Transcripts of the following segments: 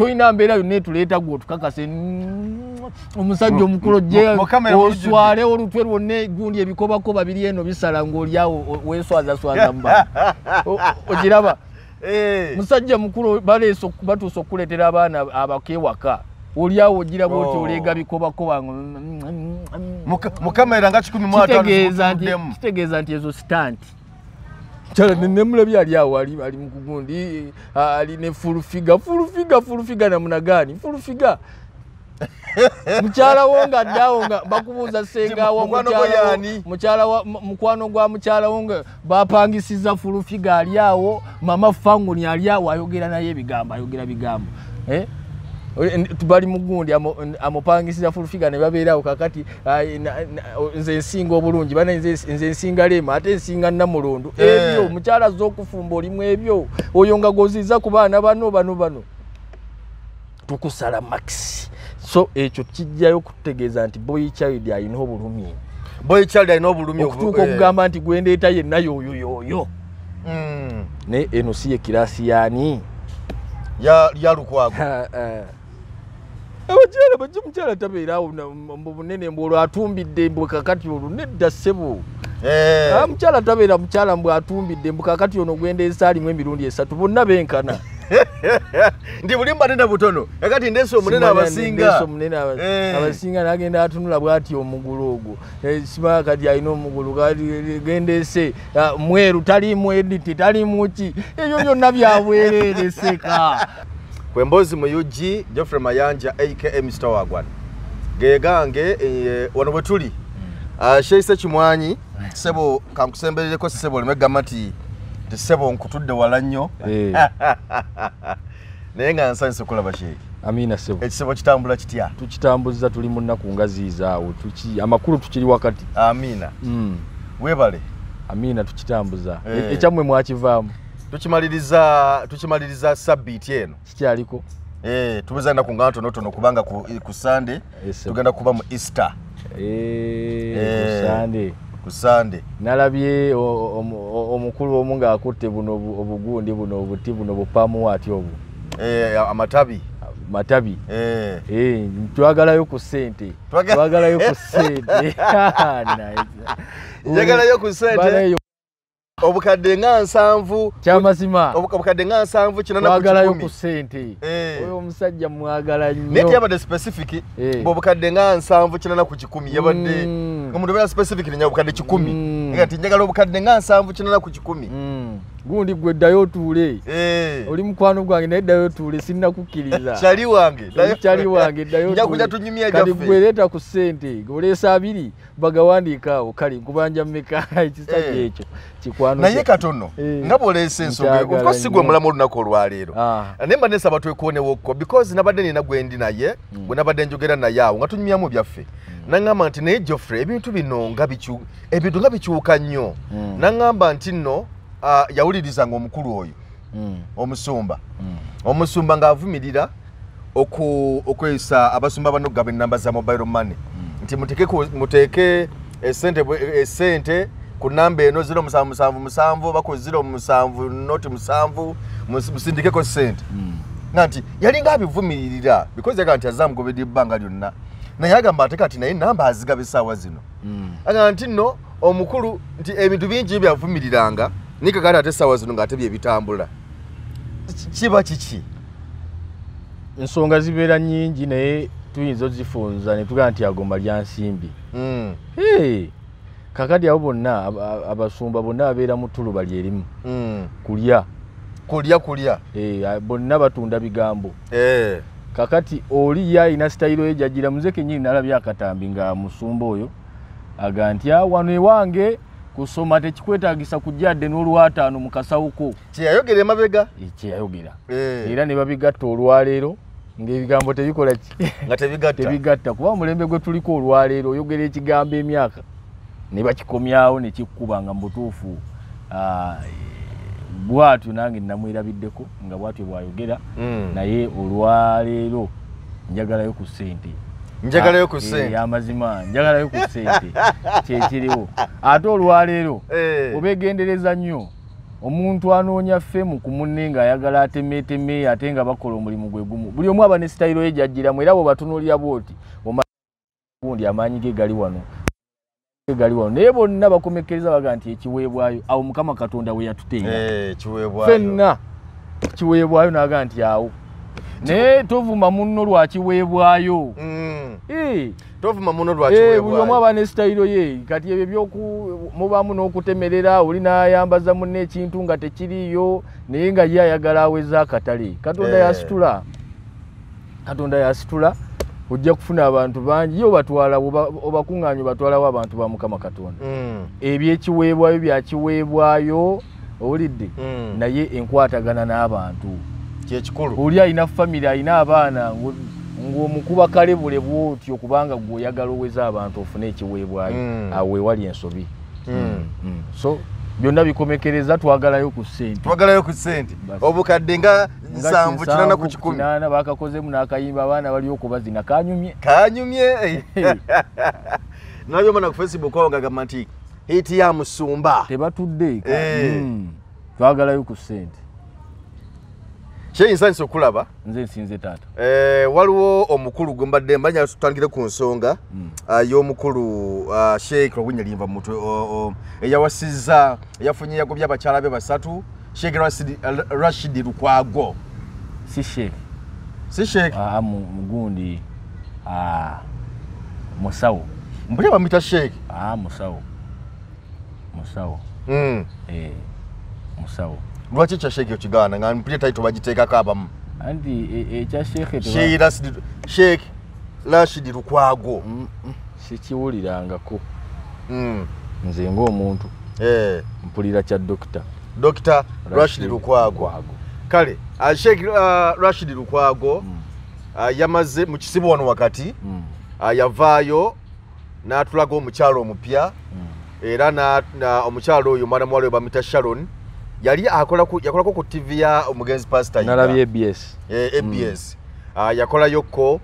tolina mbeera yonna etuleeta gwe otukakase mm, omusajja omukulu bulujjudde. oswale olutwe lwonna gundi ebikobakoba biri eno bisala ng'oliawo weeswazaswaza mu bantu O- ogiraba Eh. musajja mukulu baleese oku- batuuse okukuleetera abaana abakewaka oliawo ogiraba oti Oh. oleega bikobakoba ngo- Muka- mu kamera nga kikumi mu ataano kitegeeza nti zimutuddemu. kitegeeza nti ezo sitanti kyala nemulabye ali awo? Ali mukugundi ali ne fulufiga. Fulufiga fulufiga namunagani fulufiga. Mukyala wo nga addawo nga bakubuuza sengawo Mukwano gwo y'ani? mukyala wa mukwano gwa mukyala wo nga bapangisiza fulufiga ali awo mama fanguni ali awo ayogera naye ebigambo ayogera bigambo. Eh? Bali mugundi amu- amupangisiza fulufiga ne babeerawo kakati nze nsinga obulungi bana nze nsinga lema ate nsinga namulundu. Eh. ebyo mukyala azza okufumba olimu ebyo. Oyo nga goziza ku baana bano bano bano. Tukusala maxi so ekyo kijjayo kutegeeza nti boy child alina obulumi. Boy child alina obulumi obu- okutuuka eh. okugamba nti gwendeeta yenna yoyo yoyo. Mm. naye eno si ye kirasi yaani? Ya- ya lukwago abakyala bajja mukyala tabeeraawo na- mu bunene mbwe olwo atumbidde mbwe kakati olwo nedda ssebo. Eh. Ah, tabeera mukyala mbwe atumbidde mbwe kakati ono gwendeesa alimu emirundi esatu bonna benkana. Ndi buli mbanene butono. Yakati ndeesa omunene abasinga. Eh. abasinga nagenda atunula bwati omugulu ogwo. Eh, simanya kati alina omugulu kati gendeese ah, mweru talimu editi talimu ki? Ebyo byonna byabwereere kwembozi mu ug geoffrey mayanja aka mr wagwan. Gegange eh, wano bwe tuli. Ah, sheise kimwanyi sebo kankusemberereko sebo oleme gamba nti ti sebo nkutudde wala nnyo. Eh, naye nga nsanyuse kulaba sheyi amina sebo. Ekisebo kitambula kitya? Tukitambuza tuli mu nnaku nga ziizaawo tuki amakulu tukiri wakati. Amiina Mm, weebale. Amina tukitambuza Eh. E- ekyammwe mwakivaamu tukimaliriza tukimaliriza sabbiiti eno. Kikyaliko Eh, tubuza ennaku nga ntonotono kubanga ku, ku sande Eh, sebo. tugenda kuba mu easter. Eh, Eh. kusande ku sande nalabye omukulu omu ng'akutte buno obu- obugundi buno obuti buno bupamu ati obu? Eh, amatabi. Matabi eh. Eh, twagalayo ku ssente. Twaga- twagalayo ku njagalayo sente obukadde nga nsanvu kyamazima obuka- obukadde nga nsanvu kinana ku ssente Eh. oyo omusajja mwagala naye nnyo teyabadde specific Eh. bwobukadde nga nsanvu kinana ku kikumi yabadde Mm. omuntu beera specific nenya obukadde kikumi Mm. nga nti njagala obukadde nga nsanvu kinana ku kikumi Mm. Gundi gwe ddayo otuule Eh. oli mukwano gwange naye ddayo otuule sinnakukkiriza kyali wange kyali wange ddayo nja otuule. kuja tunyumya kati egyaffe gwereeta ku ssente oleesa abiri bagawandiika awo kale nkubanja mmeka ekisajja Eh. ekyo kikwano naye katono Eh. nga bwoleesa ensonga ofcourse sigwe nnyo. mulamu olunaku olwaleero Ah. naye mba nesaba twekonewokko because nabadde nina gwendi naye gwe nabadde njogera naye awo nga tunyumyamu byaffe naŋŋamba nti naye joffrey ebintu bino nga ebintu nga bikyuka nnyo Mm. naŋŋamba nti nno yawulirizanga omukulu oyo Mm. omusumba. Mm. omusumba ng'avumirira okweyisa abasumba bano okugaba enamba za mobile money. Nti muteeke esente ku namba eno ziro musanvu musanvu musanvu oba ku ziro musanvu noti musanvu mus- musindikeko sente. Nga nti yalinga abivumiririra because yaga nti azamugoberera ebbanga lyonna. Naye agamba ate kati naye namba azigaba essaawa zino. Agamba nti nno omukulu nti ebintu bingi byavumiriranga naye kakati ate essaawa zino ng'ate byebitambula Ki- kiba kiki? Ensonga zibeera nnyingi naye tuyinza ozifunza ne tugamba nti agoma lya nsimbi. Mm, Hey, kakati abo bonna aba- abasumba bonna babeera mu tuluba lyerimu mm. kulya. Kulya kulya. Bonna batunda bigambo. Eh, kakati oli ye alina sitayiro ye gyagira muze kenyini nalabye akatambi nga musumba oyo aga nti "Ah, wano ewange kusoma tekikwetagisa kujjadde n'olwataano mu kasawuko kyeyayogera emabega? Ekyeyayogera Eh, era ne babigatta olwaleero ng'ebigambo tebikola ki? Nga tebigatta. Kuba omulembe gwe tuliko olwaleero oyogera ekigambo emyaka ne bakikomyawo ne kikkuba nga mu butuufu bwatyo nange namwerabiddeko nga bwatyo bwayogera. Mm. naye olwaleero njagalayo ku ssente njagalayo ku Ah, eh, amazima njagalayo ku ssente kyekiriwo ate olwaleero Eh, obegendereza nnyo. Omuntu anoonya femu ku munne ng'ayagala atemeeteme ate nga bakola omulimu gwe gumu. Buli omu aba ne sitayiro ye gyajjiramu era bwebatunuulira bwoti gundi amaanyi ge gali wano gali wano. Naye bonna bakomekkereza baga nti ekiweebwayo awo mukama katonda we yatuteera. Eh, kiweebwayo ffenna kiweebwayo naga nti awo naye tovuma munno lwa kiweebwayo. Mm. Eh, tovuma muno eh, buli omu lwakiweebwayo aba ne sitayiro ye. Kati ebyo byoku mubamu n'okutemerera oli n'ayambaza munno ekintu nga tekiriiyo naye nga ye ayagala aweza akatale. Katonda Eh. yasitula. Katonda yasitula ojja kufuna abantu bangi. Ye obatwala oba- obakuŋŋaanya obatwalawo abantu ba mukama katonda. Mm. ebyekiweebwayo byakiweebwayo owulidde? Mm. naye enkwatagana n'abantu kyekikulu oli alina famire alina abaana ngo- ng'omukuba kalebule bwotyo kubanga gweoyagala oweza abantu ofune ekiweebwayo Mm. awo wewali ensobi. Mm. Mm. so byonna bikomekereza twagalayo ku ssente. Twagalayo ku ssente. Obukadde nga nsanvu kinana ku kikumi. bakakozemu n'akayimba abaana bali okubazina kanyumye. Kanyumye nabyo mana ku facebook awo ngagamba nti hiti ya musumba. Tebatudde Eh. Twagalayo ku ssente kyeyinsanisa okulaba? Nze nsinze taata. Eh, waliwo omukulu gwe mbadde mbanya tutandikire ku nsonga Mm. ah, y'omukulu ah, sheik lwagunya limva mutwe eyawasizza eyafunye yagobya abakyala be basatu sheik Rashid- rashidi lukwago. Si sheekh si sheik aa mu- mugundi musawo. Mpulya bamwita sheik aa musawo. Musawo. Mm. eh, musawo lwaki ekya sheik okigaana nga mpulya taito bagiteekako abamu. Anti e- ekya sheekhe Sheikh Rashid- sheik rashidi lukwago. Mm, mm, sikiwulirangako. Mm. nze ng'omuntu. Eh, mpulira kya dokita dr rashidi lukwago. Kale ah, sheik ah, rashidi lukwago Mm, ah, yamaze mu kisibo wano wakati yavaayo n'atulaga omukyalo omupya era omukyalo oyo mwana muwala we bamita sharon yali akola ku- yakolako ku tv ya omugenzi pasita nalabye abs abs Ah, yakolayokko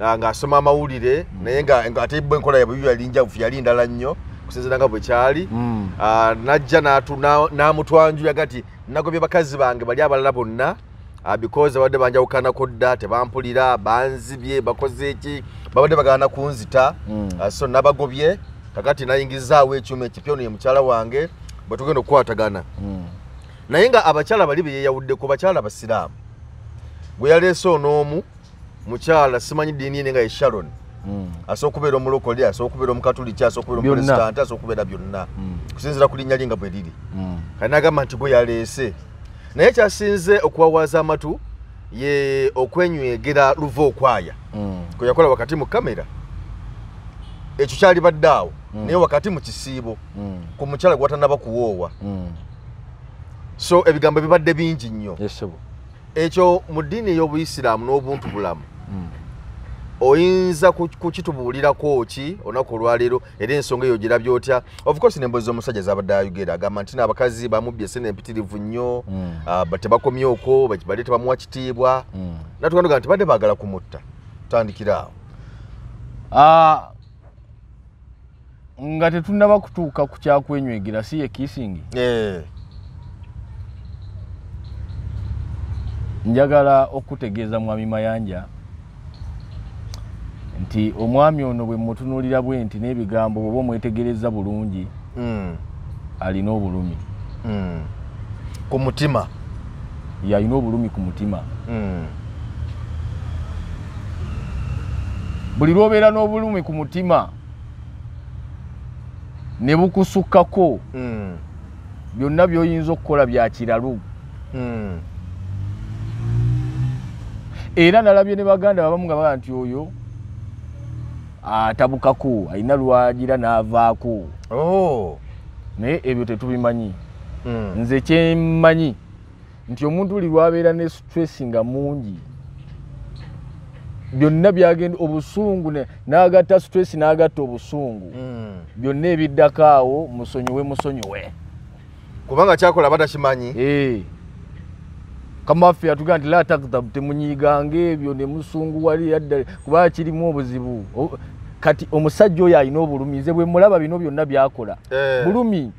ah, ng'asoma amawulire naye nga nga ate bo enkola yabwe yo yali njavufu yali ndala nnyo kusinzira nga bwe kyali. Mm, Ah, najja n'atu- na- n'amutwanjuyaga ti nagobye bakazi bange bali abalala bonna ah, because babadde banjawukanako dda tebampulira banzibye bakoze eki babadde bagana kunzita mm. Ah, so nabagobye kakati nayingizaawo ekyuma ekipya ono ye mukyala wange bwe tugenda okukwatagana. Mm, naye nga abakyala bali beyeyawuddeko bakyala basiraamu gwe yaleese onoomu mukyala simanyi ddiini ene nga ye sharon. Mm, asobola okubeera omulokole asobola okubeera omukatuliki asobola okubeera Byonna. omupresidanti asobola okubeera byonna. Mm, kusinzira ku linnya lye nga bwe liri. Mm. kati nagamba nti gwe yaleese. Naye kyasinze okuwawaza amatu ye okwenywegera luva okwaya. Kwe yakola wakati mu kamera. Ekyo kyali badde awo naye wakati mu kisiibo. Ku mukyala gwatanaba kuwoowa. So ebigambo bibadde bingi nnyo. Ekyo mu ddiini ey'obuyisiraamu n'obuntu bulamu Mm, oyinza ku- kukitubuulirako ki? Olunaku olwaleero era ensonga eyo girabye otya? Of course nembozi z'omusajja zabadde ayogera agamba nti n'abakazi bamubbye esene empitirivu nnyo mm, ah, ba- tebakomye okwo ba- badde tebamuwa kitiibwa. Mm. natugandaga nti badde baagala kumutta. Tutandikira awo. Ah, nga tetunnaba kutuuka ku kyakwenywegera si ye kisingi njagala okutegeeza mwami mayanja nti omwami ono bwe mutunuulira bwe nti n'ebigambo bweoba omwetegereza bulungi mm, alina obulumi. Mm. ku mutima. Yalina obulumi ku mutima. Mm, buli lw'obeera n'obulumi ku mutima ne bukusukkako mm, byonna by'oyinza okukola bya kiralu. Mm. Era nalabye ne baganda babamu nga baga nti oyo atabukako alina lwagira n'avaako. Oh, naye ebyo tetubimanyi. Mm, nze kyemmanyi nti omuntu buli lwabeera ne stress nga mungi. Byonna byagenda obusungu n'agatta stress n'agatta obusungu. Mm. byonna ebiddako awo musonyiwe musonyiwe. Kubanga kyakola batakimanyi Eh. Kamaffe yatugaa nti la takdhab temunyiiganga ebyo ne musunguwalira ddala kubanga kirimu obuzibu kati omusajja oyo alina obulumi nze bwe mulaba bino byonna byakola Eh. bulumi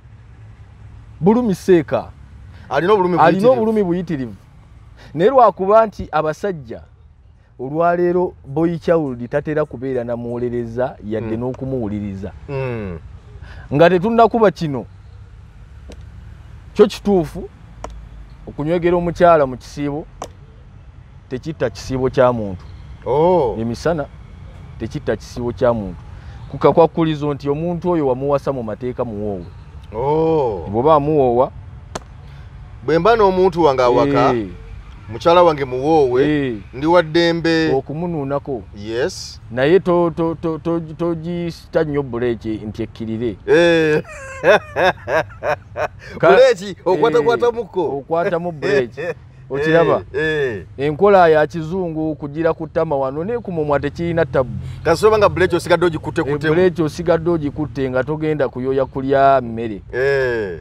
bulumi seeka alina obulumi buyitirivu. naye lwakuba nti abasajja olwaleero boyikyawuldi tatera kubeera namuwolereza yadde Mm. n'okumuwuliriza Mm. nga tetunnakuba kino kyo kituufu okunywegera omukyala mu kisiibo tekitta kisiibo kya muntu Oh. emisana tekitta kisiibo kya muntu kukakwakulizo nti omuntu oyo wamuwasa mu mateeka muwoowe Oh. bw'oba amuwoowa bwe mba n'omuntu wange awaka mukyala wange muwoowe ndi wa ddembe. Okumunuunako. Yes. Naye to- to- to- to- togisita nnyo buleeki nti ekkirire. Eh. Buleeki eh, muko okwatamu buleeki. Okiraba? Eh, enkola ya kizungu kugira ku ttama wano naye ku mumwa tekirina tabbu. Kasoba nga buleeki osigadde ogikutte kutte buleeki osigadde ogikutte nga togenda kuyoya kulya mmere. Eh,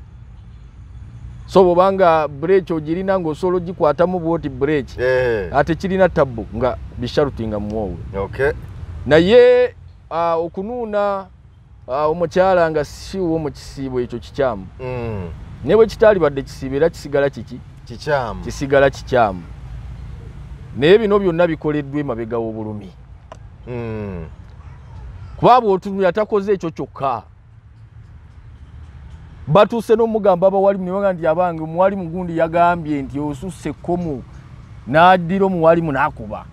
so bwobanga buleeki ogirina ng'osobola ogikwatamu bwoti buleeki eh. ate kirina tabbu nga bisharuti nga muwoowe okay. Naye ah, okunuuna ah, omukyala nga siwo mu kisiibo ekyo kikyamu. Mm. naye bwe kitaalibadde kisiibo era kisigala kiki? Kikyamu. Kisigala kikyamu. Naye bino byonna bikoleddwa emabega w'obulumi. Mm. kuba bw'otunulira takoze ekyo kyokka batuuse n'omugamba abawalimu ne baga nti abange omuwalimu gundi yagambye nti osusse ekkomu n'addira omuwalimu n'akuba.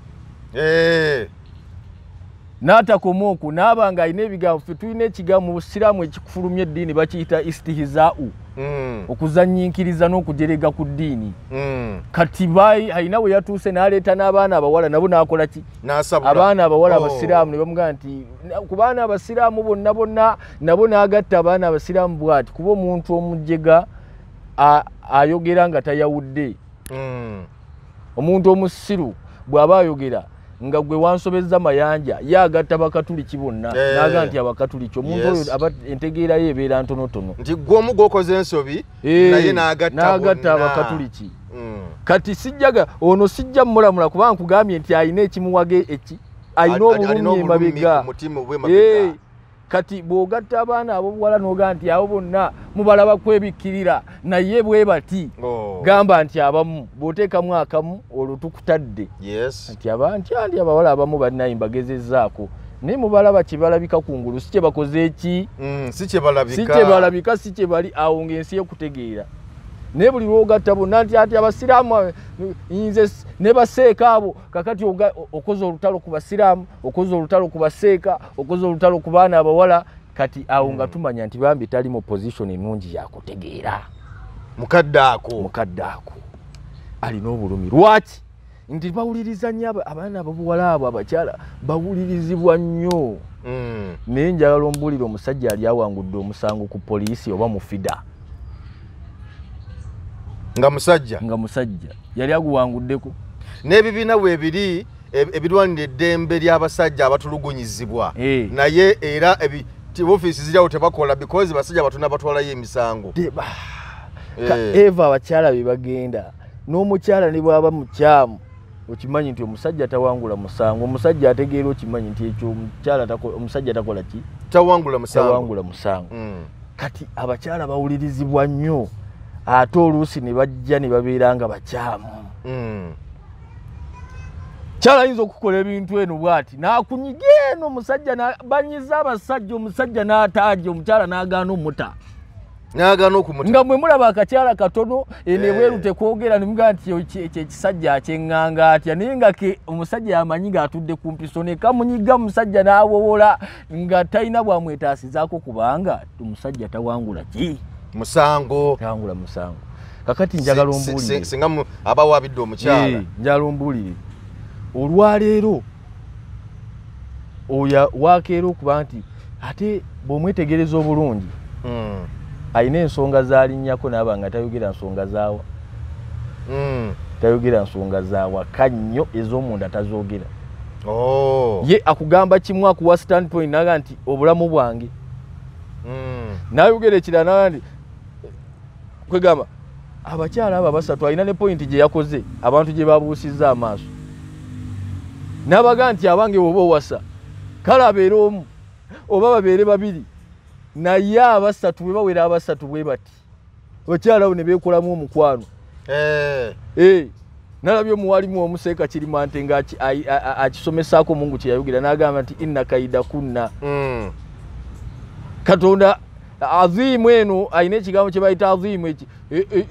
N'atakoma okwo naaba nga alina ebigambo ffe tulina ekigambo mu busiraamu ekikufulumya eddiini bakiyita istihizaau Mm. okuzanyiikiriza n'okujerega ku ddiini Mm. kati bai alina bwe yatuuse n'aleeta n'abaana abawala nabo n'akola ki abaana abawala Oh. abasiraamu ne bamugamba nti "Na- ku baana abasiraamu bonna bonna nabo n'agatta abaana abasiraamu bw'ati kuba omuntu omujjega a- ayogera nga tayawudde Mm. omuntu omusiru bw'aba ayogera nga gwe wansobezza mayanja ye agatta bakatuliki bonna Eh. naga nti abakatuliki omuntu Yes. oyo aba entegeera ye ebeera ntonotono nti gwomu gwokoze ensobi Eh, naye n'agatta bonna. abakatuliki Mm. kati sijjaga ono sijja mulamula kuba nkugambye nti alina ekimuwaga eki alina obulumi obulumi emabega kati bw'ogatta abaana ab'obuwala n'oga nti abo bonna mubalaba kwebikkirira naye bwe bati Oh. gamba nti abamu bw'oteekamu akamu olwo tukutadde. Nti abantu andi abawala abamu balinayo mbagezezzaako naye mubalaba kyebalabika kungulu si kyebakoze eki Mm, si kyebalabika si kyebalabika si kyebali awo ng'ensi ekutegeera naye buli lwogatta bonna nti ati abasiraamu nze ne baseeka abo. Kakati okoze olutalo ku basiraamu okoze olutalo ku baseeka okoze olutalo ku baana abawala. Kati awo nga tumanya nti bambi tali mu position ennungi yakutegeera mukadde ako. Mukadde ako. Alina obulumi lwaki? Nti bawuliriza nnyo aba- abaana ababuwala abo abakyala bawulirizibwa nnyo. Mm. naye njagala ombuulire omusajja yali awangudde omusango ku poliisi oba mu fida nga musajja. Nga musajja. Yali aguwanguddeko. N'ebibiina weebiri eb- ebirwanira eddembe ly'abasajja abatulugunyizibwa. Eh. naye era ofiisi ziryawo tebakola because basajja batono abatwalayo emisango. Eh. eva abakyala be bagenda n'omukyala ne bwaba mukyamu okimanyi nti omusajja tawangula musango omusajja ategeera okimanyi nti ekyo omukyala omusajja takola ki? Tawangula musango. Tawangula musango. Mm. kati abakyala bawulirizibwa nnyo ate oluusi ne bajja ne babeera nga bakyamu Mm. kyala ayinza okukola ebintu eno bwati nakunyiga eno omusajja banyiza abasajja omusajja n'ataaja omukyala n'agaana omuta n'agaana okumuta nga mwe mulaba akakyala katono eno Eh. ebweru tekwogera nemugaa nti ekyo ekyo ekisajja akyeŋŋanga atya naye nga ke omusajja yamanyi ng'atudde ku mpiso ne kamunyiga omusajja n'awowola nga talina bwamwetaasizaako kubanga omusajja tawangula ki musango tawangula musango kakati njagala Si- si- ombuulire si- singa mu- aba waabidde omukyala Eh, njagala ombuulire olwaleero oyo wakeera okuba nti ate bw'omwetegereza obulungi Mm. alina ensonga zalinnyako naaba nga tayogera nsonga zaawa Mm. tayogera nsonga zawaka nnyo ez'omunda tazoogera Oh. ye akugamba kimu akuwa standpoint naga nti obulamu bwange Mm. nayogera ekirala naga nti kwegamba abakyala abo abasatu alina ne pointi gye yakoze abantu gye babuusizza amaaso. Nabaga nti abange bwoba owasa kale abeere omu oba babeere babiri naye abasatu bwe bawera abasatu bwe bati abakyala abo ne beekolamu omukwano. Eh, Eh, nalabye omuwalimu omuseeka kirimante ngaakisomesaako mungu kyeyayogera n'agamba nti inna kaida kunna. Mm, katonda aziimu eno alina ekigambo kye bayita aziimu eki e- e-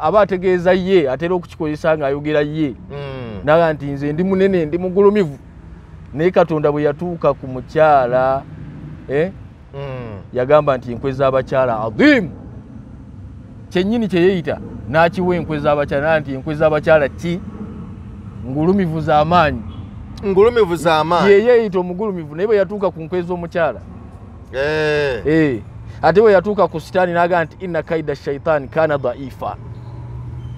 aba ategeeza ye atera okukikozesa ng'ayogera ye. Mm. naga nti nze ndi munene ndi mugulumivu. Naye katonda bwe yatuuka ku mukyala eh, Mm. yagamba nti enkwe z'abakyala aziimu kyennyini kye yeeyita n'akiwa enkwe z'abakyala naga nti enkwe z'abakyala ki? Ngulumivu z'amaanyi. Ngulumivu z'amaanyi. Ye yeeyita omugulumivu naye bwe yatuuka ku nkwe z'omukyala. Eh, Eh, ate bwe yatuuka ku sitaani n'agamba nti inna kaida shaitaani kana dhaifa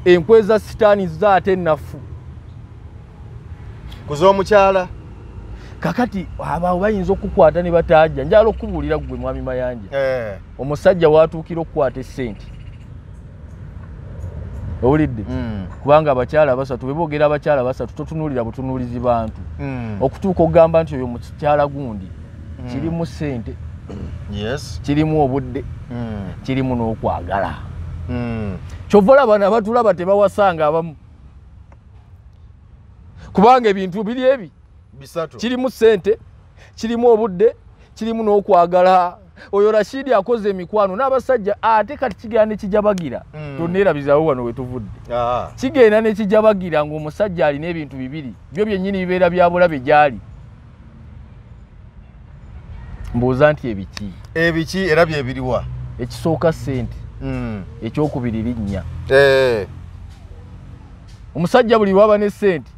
enkwe za sitaani zo ate ennafu ku z'omukyala? Kakati abaawo bayinza okukwata ne bataajja njala okubuulira gwe mwami mayanja. Eh, omusajja watuukira okukwata essente. Owulidde? Mm, kubanga abakyala basatu beboogera abakyala basatu totunuulira butunuulizi bantu. Mm. okutuuka okugamba nti oyo mukyala gundi kirimu ssente. yes kirimu obudde Mm, kirimu n'okwagala. Mm. kyova olaba nabatulaba tebawasanga abamu. Kubanga ebintu biri ebi. Bisatu. Kirimu ssente kirimu obudde kirimu n'okwagala. Oyo rashidi akoze emikwano n'abasajja ate kati kigenda nekijabagira Mm. tonneerabizaawo wano wetuvudde kigenda nekijabagira ng'omusajja alina ebintu bibiri. Byo byennyini bibeera bya bulabe gyali mbuuza nti ebiki? Ebiki era byebiriwa ekisooka ssente Mm. ekyokubiri linnya. Eh, omusajja buli waba ne ssente?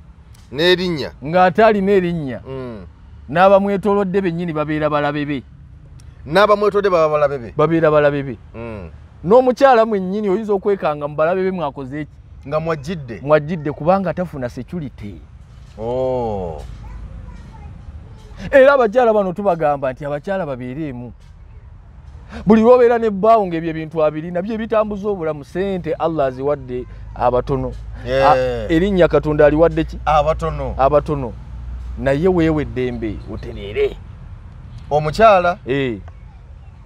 N'erinnya. Ng'ate alina erinnya. Mm. n'abamwetoolodde bennyini babeera balabe be. N'abamwetodde baba balabe be? Babeera balabe be. Mm. n'omukyala mwennyini oyinza okwekanga mu balabe be mwakoze eki nga mwajjidde. Mwajjidde kubanga tafuna security. Oh. Era abakyala bano tubagamba nti abakyala babeereemu buli lwobeera nebbaawo ngaebyo ebintu abiri nabyo ebitambuza obulamu sente allah aziwadde abatono. Erinnya katonda aliwadde ki? Abatono. Abatono. Naye weewe eddembe otereere. Omukyala? Eh,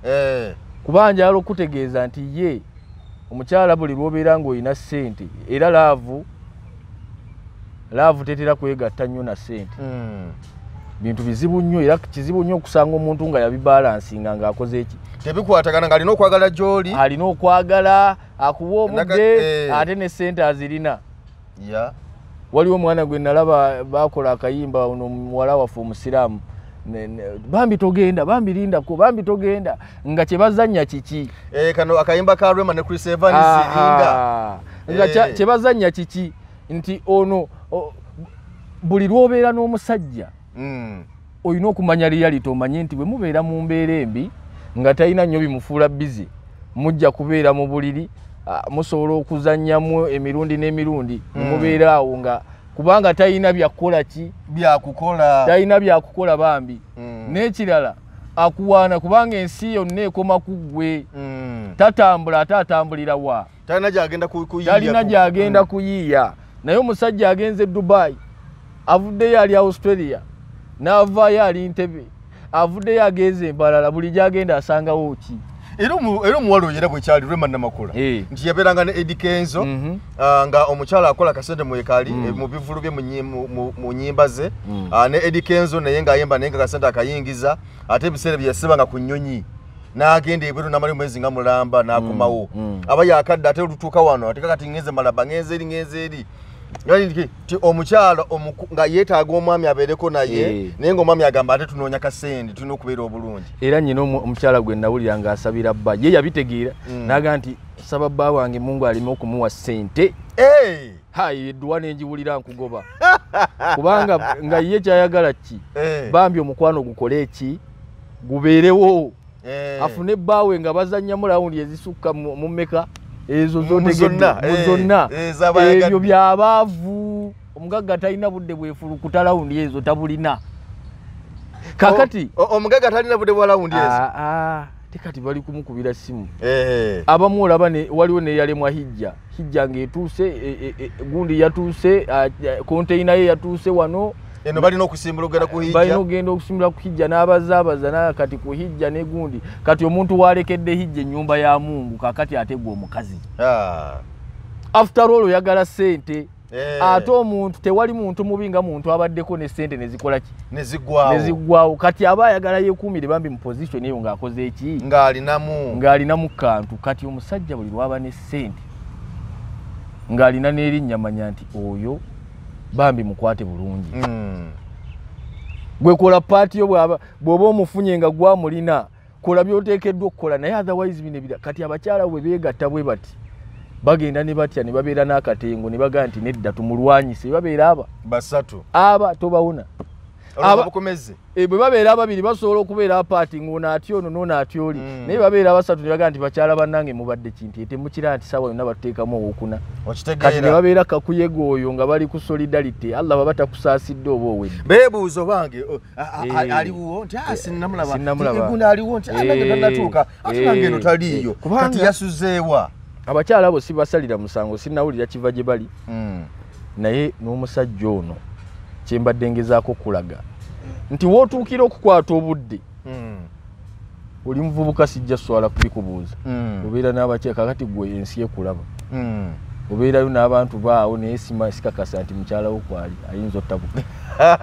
Eh. kuba njala okutegeeza nti ye omukyala buli lwobeera ng'olina ssente era laavu laavu tetera kwegatta nnyo na ssente. Mm. Bintu bizibu nnyo era kizibu nnyo okusanga omuntu nga yabibalansinga ng'akoze eki tebikwatagana ng'alina okwagala gy'oli alina okwagala akuwa Naka- obudde eh. ate ne ssente azirina ya waliwo omwana gwe nalaba bakola akayimba ono muwala waffe omusiraamu bambi togenda bambi lindako bambi togenda nga kyebazannya kiki Eh, kano akayimba ka rema ne chris evans linda Aha. nga Eh. kyebazannya kiki nti ono buli lwobeera n'omusajja. Olina okumanya reality omanye nti bwe mubeera mu mbeera embi nga talina nnyo bimufuula bizi mujja kubeera mu buliri ah, musobola okuzannyamu emirundi n'emirundi Mm. mubeera awo nga kubanga talina byakukola ki byakukola talina byakukola bambi Mm. n'ekirala akuwaana kubanga ensi yonna ekoma ku ggwe Mm. tatambula ate atambulira wa talina gyagenda ku- kuyiiya Mm. naye omusajja agenze dubai avuddeyo ali australia n'avaayo ali ntebe avuddeyo agenze embalala buli gyagenda asangawo ki era omu- era omuwala oyo era bwekyali rema namakula Eh. nti yabeeranga ne edi kenzo Mhm. ah, nga omukyala akola akasente mu ekaali Mm. eh, mu bivulu bye mu nyi- mu- mu- mu nyimba ze Mm. Ah, ne edi kenzo naye ng'ayimba naye nga kasente akayingiza ate ebiseera bye yasibanga ku nnyonyi n'agenda ebweru n'amala mwezi nga mulamba n'akomawo Mm, aba yakadde ate olutuuka wano ate kakati ngenze malaba ngenze eri ngenze eri ti omukyala nga yeetaaga omwami abeereko naye Eh. naye ng'omwami agamba ate tunoonya kasente tulina okubeera obulungi era nyina omu- omukyala gwe nawulira ng'asabira bba ye yabitegeera Mm. naga nti saba bba wange mungu aleme okumuwa ssente Eh! hayi edduwa nenjiwulira nkugoba kubanga nga ye kyayagala ki Eh. bambi omukwano gukole eki gubeerewo afune ebbaawe nga bazannyamu lawundi ezisukka mu mu mmeka ezo zonna, eh, zonna. eh, ebyo byabaavu. Omugagga talina budde bwefulukuta lawundi ezo tabulina. Kakati omugagga talina budde bwa lawundi ezo? Ah, ah, te kati bali kumukubira simu Eh. abamu olaba waliwo neyalemwa hijja. Hijja ng'etuuse e- e- e- gundi yatuuse konteyina ye yatuuse wano eno balina okusimbula ogenda balina kuhijja okugenda okusimbula ku hijja n'abazaabaza na kati ku hijja ne gundi. Kati omuntu walekedde hijja ennyumba ya mungu kakati ategwa omukazi. Ah, after all oyagala sente eh, ate omuntu tewali muntu mubi nga muntu abaddeko ne sente nezikola ki? Ne ziggwawo neziggwawo kati aba ayagala yeekuumire bambi mu position eyo ng'akoze eki ng'alinamu. Ng'alina mu kantu. Kati omusajja buli lwaba ne sente ng'alina n'erinnya manya nti oyo bambi mukwate bulungi. Mm. gwe kola paati yo bw'oba omufunye nga gwamulina kola by'oteekeddwa okukola naye otherwise bino ebira kati abakyala bwe beegatta bwe bati bagenda ne batya ne babeera n'akatengo ne bagaa nti nedda tumulwanyise babeera aba. Basatu. Aba E, bwe babeera ababiri basobola okubeera apaati ng'ono atya ono n'ono atya oli. Mm. naye babeera abasatu ne bagaa nti bakyala bannange mubadde kintu etemukira nti saawa yonna batuteekamu owokuna kati ne babeera kakuyega oyo nga bali ku solidarity allah baba takusaasidde oba owedde. Beebuuzo bange Eh. aliwo? Nti "Ah, sinnamulaba. Sinnamulaba. gundi aliwo? Nti "Ah, nange Eh, tannatuuka. Ate nange eno eh, taliiyo. Eh, kati yasuzeewa abakyala abo sibasalira musango sinnawulira kiva gye bali. Mm. naye n'omusajja ono kyembadde ngezaako kulaga nti wootuukira okukwata obudde oli muvubuka sijja swala kubikubuuza. Mm. obeera n'abakyala kakati gwe ensi ekulaba. Mm. obeerayo n'abantu baawo naye sima sikakasa nti mukyalawo kwali ayinza ottabuka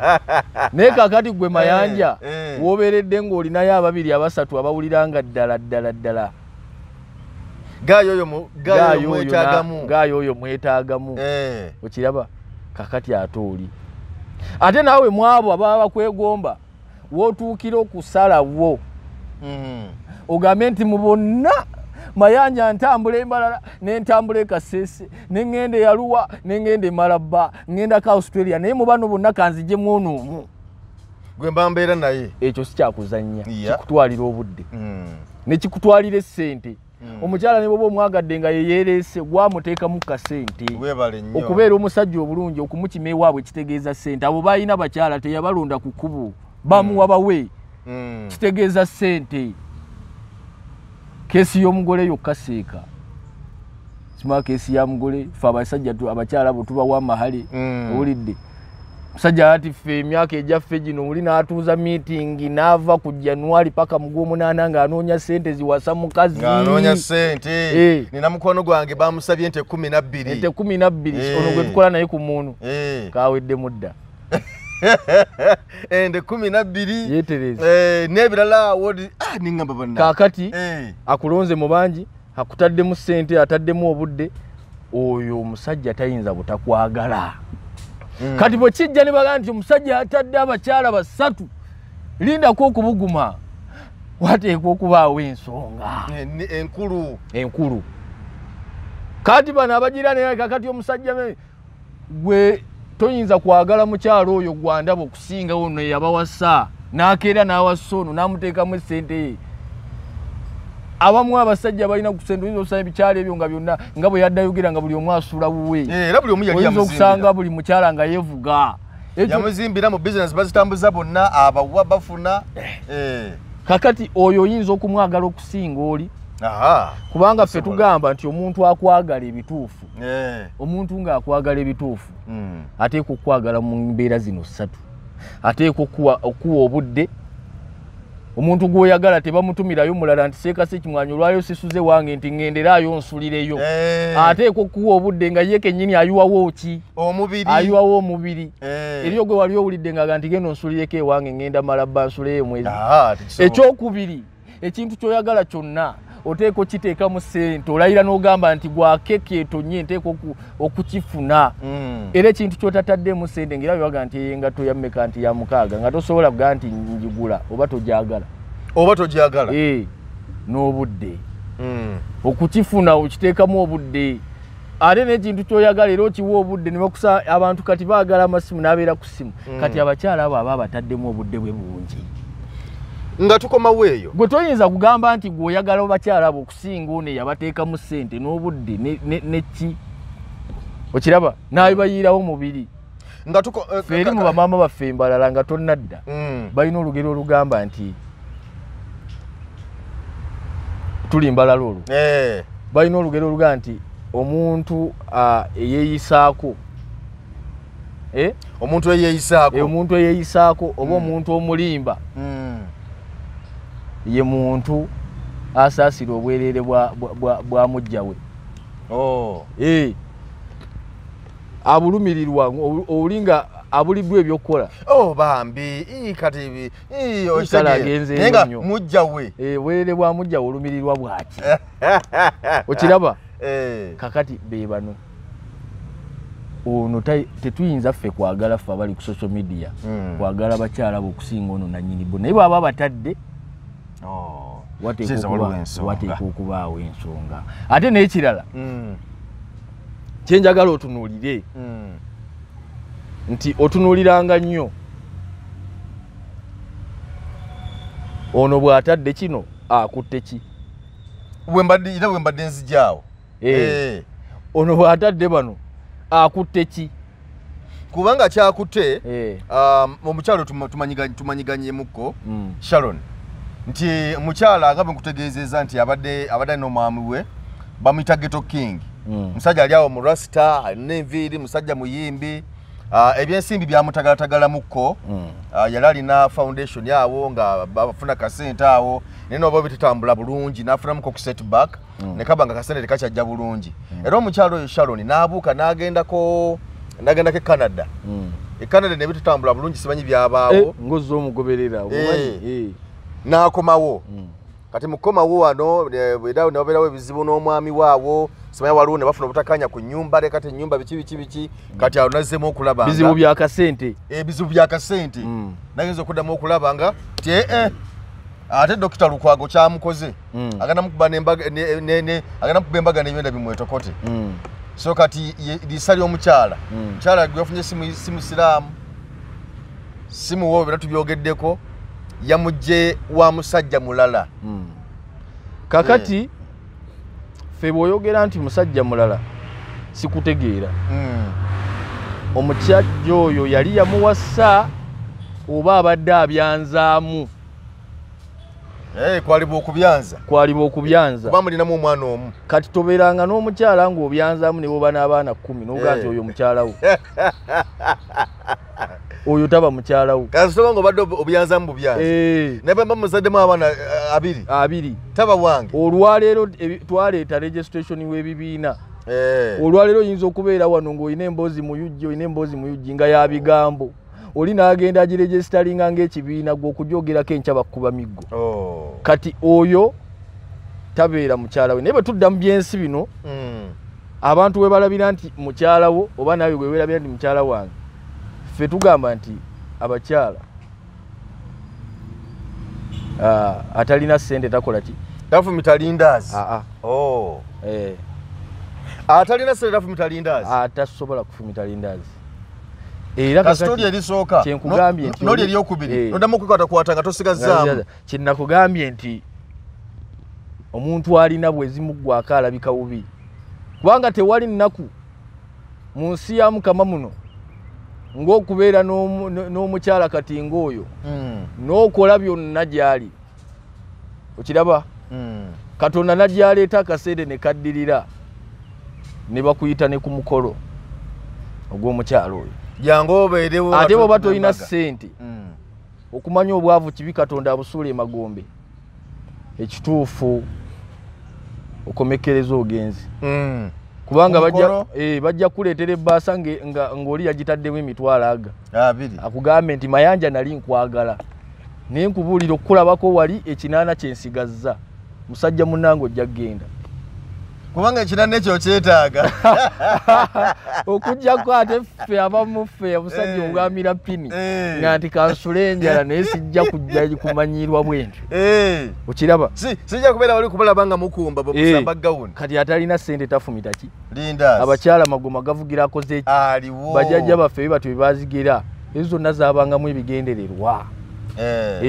naye kakati gwe mayanja Eh, eh. woobeeredde ng'olinayo ababiri abasatu abawuliranga ddala ddala ddala. Gaayo oyo mwetaagamu. okiraba kakati ate oli ate naawe mwabo ababa bakwegomba wootuukira okusalawo Mm. ogambe nti mu bonna mayanja ntambula embalala nentambula ekasese neŋŋenda eyaluwa neŋŋenda emalabba ŋŋendako australia naye mu bano bonna kanzijemu ono omu gwe mba mbeera naye ekyo si kyakuzannya kikutwalira obudde Mm. ne kikutwalira essente. Omukyala ne bwoba omwagadde nga yeyereese gwamuteekamu kasente okubeera omusajja obulungi okumukima ewaabwe kitegeeza ssente. Abo balina bakyala teyabalonda ku kkubo bamuwa bawe. Mm. kitegeeza ssente. Keesi y'omugole yokka seeka kimala keesi ya mugole fe abasajja tu- abakyala abo tubawa amahale Mm. Musajja ati ffe emyaka ejjaffe gino oli n'atuuza miitingi n'ava ku januari paka mu gw'omunaana ng'anoonya ssente ziwasa mukazi. Ng'anoonya ssente. Eh. nina mukono gwange bamusabye ente kumi na bbiri. Ente kumi nabbiri Eh. ono gwe tukola naye ku muunu Eh. kawedde mudda. Ente kumi na bbiri. Yeetereze. Eh, n'ebirala ah, niŋŋamba banna kaakati akulonze mu bangi akutaddemu ssente ataddemu obudde. Oyo omusajja tayinza butakwagala. Kati bwe kijja ne bagaa nti omusajja atadde abakyala basatu lindako okubuguma wateekwa okubaawo ensonga. Ni- enkulu. Enkulu. Kati bano abagirane kakati omusajja gwe toyinza kwagala mukyalo oyo gwandaba okusingawo no yabawasa n'akeera n'awasa ono n'amuteekamu essente ye abamu abasajja balina kusente oyinza okusanga ebikyalo ebyo nga byonna nga bwe yaddayogera nga buli omu asula wuwe Eh, era buli omu yali oyinza okusanga buli mukyala nga yevuga. Yamuzimbira mu bizinesi bazitambuza bonna abawa bafuna Eh. kakati oyo oyinza okumwagala okusinga oli? Kubanga ffe tugamba nti omuntu akwagala ebituufu Eh. omuntu ng'akwagala ebituufu Mm. ateekwa okukwagala mu mbeera zino ssatu. Ateekwa okuwa obudde omuntu gw'oyagala tebamutumirayo mulala nti seekase ekimwanyi olwayo sisuze wange nti ŋŋenderaayo nsulireyo Eh. ateekwa okuwa obudde nga ye kennyini ayuwawo ki omubiri ayuwawo omubiri Eh. eriyo gwe wali owulidde nga nti genda onsulireko ewange ŋŋenda malabba nsuleyo mwezi tekisoboka. ekyokubiri ekintu kyoyagala kyonna oteeka okiteekamu ssente olayira n'ogamba nti gwakeke etonye nteeka oku- okukifuna. Mm. era ekintu kyotataddeemu ssente ngaera byobaga nti engato ya mmeka nti ya mukaaga nga tosobola kugaa nti njigula oba togyagala. Oba togyagala? N'obudde. Mm. okukifuna okiteekamu obudde. Ate n'ekintu kyoyagala era okiwa obudde ne bakusa abantu kati baagala amasimu n'abeera ku simu. Mm. kati abakyala abo aba bataddemu obudde bwe bungi nga tukomawo eyo gwe toyinza kugamba nti gwe oyagala bakyala abo okusinga ono eyabateekamu ssente n'obudde ne- ne- ne ki okiraba n'abibayiirawo mubiri eh, fe eri mu bamaama baffe embalala nga tonnadda Mm. balina olugero olugamba nti tuli mbalala olwo Eh. balina olugero olugamba nti omuntu eyeeyisaako eh? omuntu eyeeyisaako omuntu eyeeyisaako oba Mm. omuntu omulimba Mm. Ye muntu asaasira obwereere bwa- mujja we Oh. Eh. abulumirirwa oli nga abuliddwa ebyokukola Oh, bambi kati Kale okitegeera. agenze Naye nga mujja we Eh, obwereere bwa mujja olumirirwa bwaki okiraba Eh. kakati be bano ono tetuyinza ffe kwagala ffe abali ku social media Mm. kwagala bakyala be okusinga ono nanyinibo naye bwaba batadde Oh. wateekwa okubaawo ensonga ate n'ekirala Mm. kyenjagala otunuulire Mm. nti otunuuliranga nnyo ono bw'atadde kino akutte ki era bwe mbadde nzijaawo Eh. Eh. ono bw'atadde bano akutte ki kubanga kyakutte Eh, um, omukyalo tuma- tumanyiga- tumanyiganyemukko mm, sharon nti omukyala nga bwe nkutegeezezza nti abadde abadde alina omwami we bamuyita geto king. Mm, musajja ali awo mu rasita alina enviiri musajja muyimbi. Uh, ebyensimbi byamutagalatagalamukko mm. uh, yali alina foundation awo nga bafuna kasente awo. Naye noba bitatambula bulungi nafunamuko ku setback Mm. nekaba nga kasente tekakyajja bulungi. Era omukyalo oyo sharon n'abuuka n'agendako n'agendako e canada. E canada ne bitatambula bulungi simanyi Eh, byabaawo ngozza omugoberera omanyi Eh, n'akomawo. Mm. kati mukomawo wano era newabeerawo ebizibu n'omwami waawo simanyi waliwo ne bafuna obutakanya ku nyumba leka te nyumba biki biki biki kati awo nazzemu okulaba bizibu bya kasente. Ebizibu bya kasente. Mm. okuddamu okulaba nga ti ee ate dokita lukwago kyamukoze. Mm. agenda mukuba embaga nebyenda bimwetokote. So kati lisa lyomukyala. Mukyala gwe yafunye simu simu siraamu. Simuwo bera tubyogeddeko yamugje wa musajja mulala. Mm. kakati ffe bw'oyogera nti musajja mulala sikutegeera. Mm. omukyajja oyo yali yamuwasa oba abadde abyanzaamu? Eh, kwaliba okubyanza kwaliba okubyanza kuba mulinamu omwana omu? Kati tobeeranga n'omukyala ng'obyanzaamu ne boba n'abaana kkumi n'ogaa nti Eh. oyo mukyala wo oyo taba mukyala wo. Kasoba nga obadde ob- obyanzamu bubyanza Eh, naye bamba muzaddemu abaana eh, abiri. Abiri. Taba wange. Olwaleero twaleeta registration w'ebibiina. Eh. olwaleero oyinza okubeera wano ng'olina emboozi muyujji olina emboozi muyujji nga ya bigambo. Oli n'agenda agiregisteringa ng'ekibiina gwe okujoogerako enkya bakkuba miggo Oh. kati oyo tabeera mukyala we. Naye bwe tudda mu byensi bino Mm. abantu we balabira nti mukyala wo oba naawe bwe weerabira nti mukyala wange ffe tugamba nti abakyala ah, atalina ssente takola ki? Tafumita lindaazi aa Oh. eh, atalina sente tafumita lindaazi atasobola kufumita lindaazi kasitoli erisooka. kyenkugambye nti noli oli- eryokubiri. Eh. noddamu okukwatakwata nga tosigazzaamu kyenakugambye nti omuntu alina bwezimuggwako alabika bubi. Kubanga tewali nnaku mu nsi ya mukama muno ng'okubeera n'omu- n'omukyala kati ng'oyo Mm. n'okola byonna gy'ali okiraba Mm. katonda nagyaleeta akaseere ne kaddirira ne bakuyita ne ku mukolo ogw'omukyala oyo jangu obeerewo ate bw'oba tolina ssente Mm. okumanya obwavu kibi katonda abusuula emagombe ekituufu okomekereza ogenzi. Kubanga bajja eh, bajja kuleetera ebbaasa nge- nga- ng'oli yagitaddemu emitwalo aga. Abiri akugambe nti mayanja nali nkwagala. Naye nkubuulira okukulabako wali ekinaana kyensigazza musajja munnange ojja kgenda kubanga ekinanne ekyo kyetaaga. Okugjako ate ffe abamu ffe obusajja Eh. obwamira pini Eh. nga nti kansula enjala naye sijja kujja kumanyirwa bwentyo. Eh. okiraba? Si- sijja kubeera wali kumulaba nga mukumba Eh. bwemusamba gawuni. Kati atalina sente tafumita ki? Abakyala magoma gavugira akoze eki bajjajja baffe bibatyo bebazigera ezo zonna zabangamu ebigendererwa.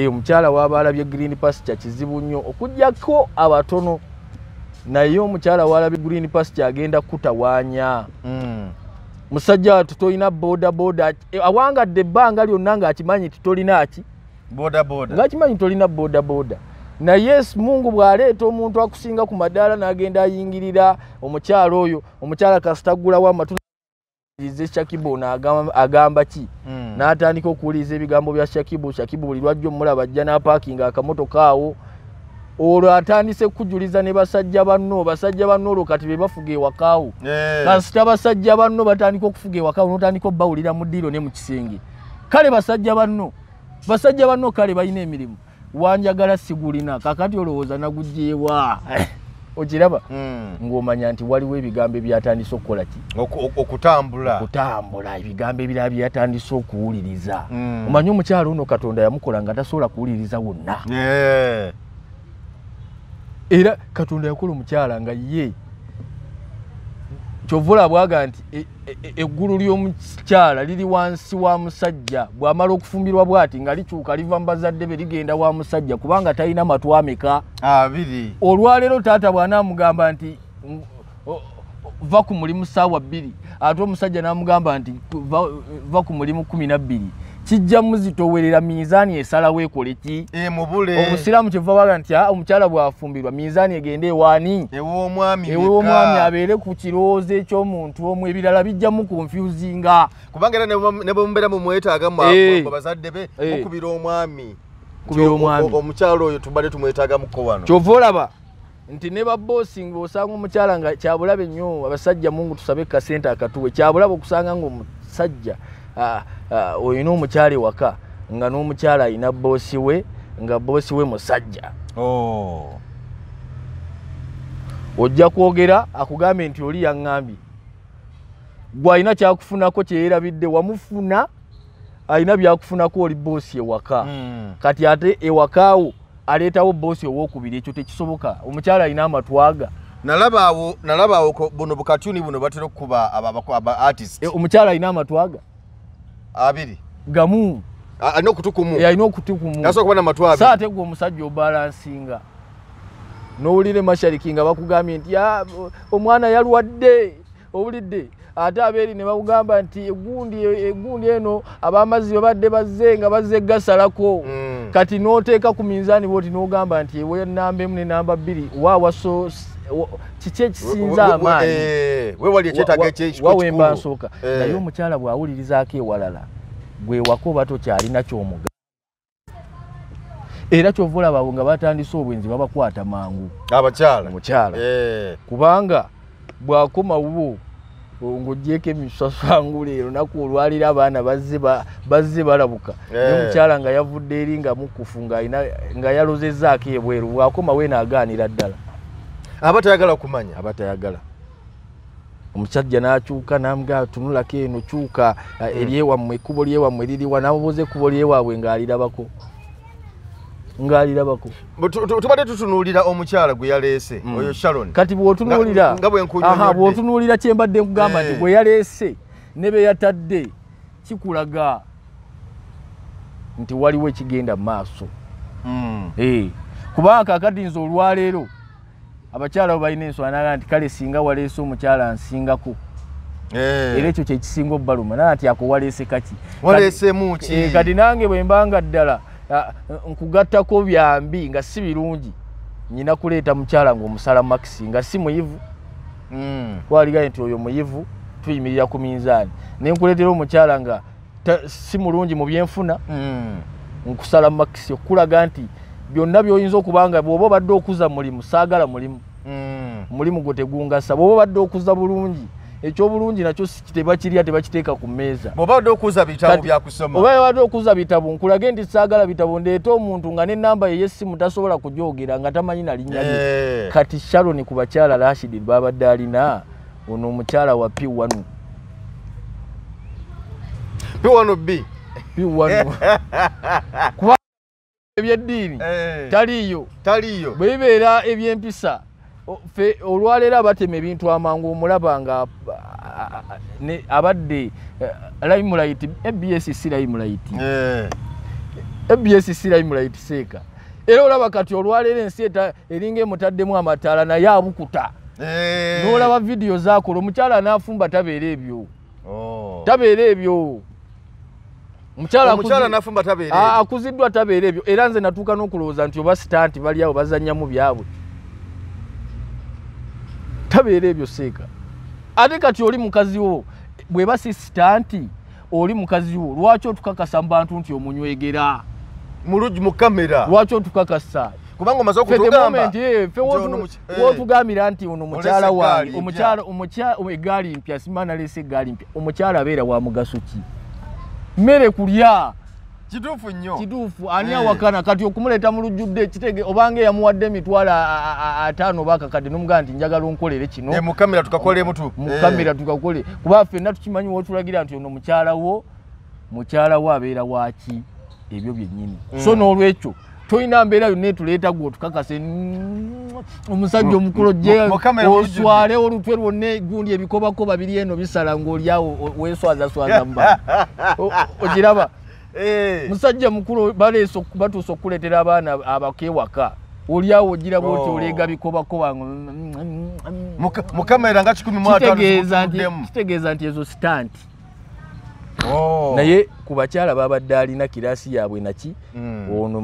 Omukyala waba alabye green pasture kizibu nnyo. Okugjako abatono naye omukyala walabye green pasture agenda kutawaanya Mm. musajja watu tolina boda boda Eh, awangadde ebbanga lyonna ng'akimanyi nti tolina ki? Boda boda. Ng'akimanyi tolina boda boda. Naye mungu bw'aleeta omuntu akusinga ku madaala n'agenda ayingirira omukyala oyo omukyala kasitagulawo amatunda ize shakibu agamba, ki? Mm. n'atandika okuwuliriza ebigambo bya shakibu. Shakibu buli lwajja omulaba ajja n'apaakinga akamotoka awo olwo atandise kujuliza ne basajja banno basajja banno olwo kati be bafuga ewakaawo kasita basajja banno batandika okufuga ewakaawo n'otandika obbawulira mu ddiiro ne mu kisenge. Kale basajja banno basajja banno kale balina emirimu. Wanjagala sigulina kakati olowooza nagugyewa okiraba? Mm. ng'omanya nti waliwo ebigambo ebyatandise okukola ki? Oku- oku- okutambula. Kutambula ebigambo ebirala byatandise okuwuliriza. Mm. omanyi omukyalo ono katonda yamukola nga tasobola kuwuliriza wonna. Era katonda yakola omukyala nga ye. Kyova olabwaga nti e- e- e- eggulu ly'omukyala liri wansi wa musajja bw'amala okufumbirwa bw'ati nga likyuka liva mu bazadde be ligenda wa musajja kubanga talina matu ameka? Abiri. Olwaleero taata bw'anaamugamba nti "Mm, va ku mulimu saawa bbiri ate omusajja n'amugamba nti "Va- va ku mulimu kumi na bbiri kijja muzitowerera miizaani esalawo ekole ki? Emubule obusiraamu kyeva baga nti "Ah, omukyala bwafumbirwa miizaani egende ewaani ew'omwami abeere ku kirowoozo eky'omuntu omu ebirala bijjamu konfusinga kubanga era ne bwe- ne bwe mubeera mumwetaaga mu Eh. be Eh. mukubira omwami. Kubira omwami. o- omukyalo oyo tubadde tumwetaagamuko wano. Kyova olaba nti ne baboosi ng'osanga omukyala nga kyabulabe nnyo abasajja mungu tusabe kasente akatuwe kyabulabe okusanga ngaomusajja olina omukyala ewaka nga n'omukyala alina boosi we nga boosi we musajja. Oh. ojja kwogera akugambe nti oli yaŋŋambye. Gw'alina kyakufunako kyeyerabidde wamufuna alina byakufunako oli boosi ewaka. Mm. kati ate ewakaawo aleetawo boosi owokubiri ekyo tekisoboka. Omukyala alina amatwaga. Nalaba awo buno bukatuni buno batera okukuba aba artist E, omukyala alina amatwaga abiri. Gamu. Alina okutukumu. Alina okutukumu. Nasobola kuba namatw so abiri. Ate gwe omusajja obalansinga n'owulire mashariki nga bakugambye nti "Ah, omwana yalwadde owulidde. Ate abeeri ne bakugamba nti egundi eno ab'amazzi babadde bazze nga bazze gasalako Mm. kati n'oteeka ku minzaani bwoti n'ogamba nti ewe namba emu ne namba bbiri waawaso kiki ekisinza amaanyi. eh, wewali ekyetaaga wawemba nsooka. Eh. naye omukyala bw'awulirizaako ewalala gwe waka oba tokyalina kyomuga era kyova olabawo nga batandise obwenzi babakwata mangu. Abakyala. Omukyala. Eh. kubanga bwakomawo ng'ogyeko emisasangula ero naku olwaliro abaana bazze ba- bazze balabuka. Naye Eh. omukyala nga yavudde eri nga mukufu nga yalozezzaako ebweru bwakomawo enaagaanira ddala aba tayagala kumanya aba tayagala omusajja n'akyuka namugaa tunulako eno kyuka eh, eryewammwe ekkubo lyewammwe liriwa namubuuza ekkubo lyewaabwe ng'alirabako tu- tubadde tutunuulira omukyala gwe yaleese Mm. oyo sharon kati bw'otunuulira Nga- nga bwe nkunyonnyodde. Aha, bw'otunuulira kye mbadde nkugamba nti Eh. bwe yaleese ne be yatadde kikulaga nti waliwo ekigenda mu maaso Mm. Eh, kubanga kakati nze olwaleero abakyala bo balina ensonga naga nti kale singa waleese omukyala ansingako Eh. era ekyo kyekisinga obbaluma. Naga nti ako waleese kaki? Waleesemu ki? Eh, kati nange bwe mbanga ddala nkugattako byambi nga si birungi nyina kuleeta mukyala ng'omusala makisi nga si muyivu. Twaligaye nti oyo muyivu tuyimirira ku minzaani. Ne nkuleetera omukyala nga si mulungi mu byenfuna Mm. nkusala makisi okulaga nti byonna by'oyinza okuba nga bw'oba obadde okuza mulimu saagala mulimu. Mm. mulimu gwe tegungasa. Bw'oba obadde okuza bulungi ekyobulungi nakyo tebakirya tebakiteeka ku mmeeza. Bw'oba odde okuuza bitabo byakusoma. oba yabadde okuza bitabo nkulage nti saagala bitabo ndeeta omuntu nga n'ennamba ye y'essimu tasobola kugyogera nga tamanyi na linnya lye. Eh. kati sharoni ku bakyala rashidi babadde alina ono omukyala wa p wanu piwano b. P wanu kuba ebyeddiini Eh. taliiyo taliiyo bwe bibeera ebyempisa ffe olwaleero abatema ebintu amangu omulaba nga abadde limelight abs si limelight Eh. abs si limelight seeka era olaba kati olwaleero ensi eringa emutaddemu amataala naye abukuta Eh. n'olaba vidiyo zakola omukyala anafumba tabeera ebyo Oh. tabeera ebyo omukyala omukyala akuzi- nafumba tabeere a- akuziddwa tabeera ebyo. Era nze natuuka n'okulowooza nti oba sitanti bali awo bazannyamu byabwe. Tabeera ebyo seeka. Ate kati oli mukazi wo bweba sisita nti oli mukazi wo lwaki otukakasa mu bantu nti omunywegera? Mulungi mu kamera lwaki otukakasa? Kubanga omaze okutugamba. moment, eh, ffe wotu- ono muki- eh, wotugambira nti ono mukyala wange eggaali omukyala omukya- eggaali mpya simba nalese eggaali mpya omukyala abeera wa mugaso ki mmere kulya. Kituufu nnyo. Kituufu ani Eh. awakana? Kati okumuleeta mu lujjudde kitege obanga eyamuwadde emitwalo ataano oba akakadde nomugamba nti njagala onkolere kino. Eh, mu kamera tukakolemu tu mu Eh. tukakole kuba ffenna tukimanyi wotulagira nti ono mukyala wo mukyala wo abeera waki ebyo byennyini. So n'olwekyo tolina mbeera yonna etuleeta gwe otukakase "Mm, omusajja omukulu mu- mu kamera gye mu lujjudde." oswale olutwe lwonna gundi ebikobakoba biri eno bisala ng'oliawo o- weeswazaswaza mu bantu O- ogiraba Eh. musajja mukulu baleese oku- batuuse okukuleetera abaana abakewaka oliawo ogiraba oti Oh. oleega bikobakoba ngo Mu ka- mu kamera nga kikumi mu ataano kitegeeza nti ezo sitanti. Naye ku bakyala babadde alina kiraasi yaabwe naki? Mm. ono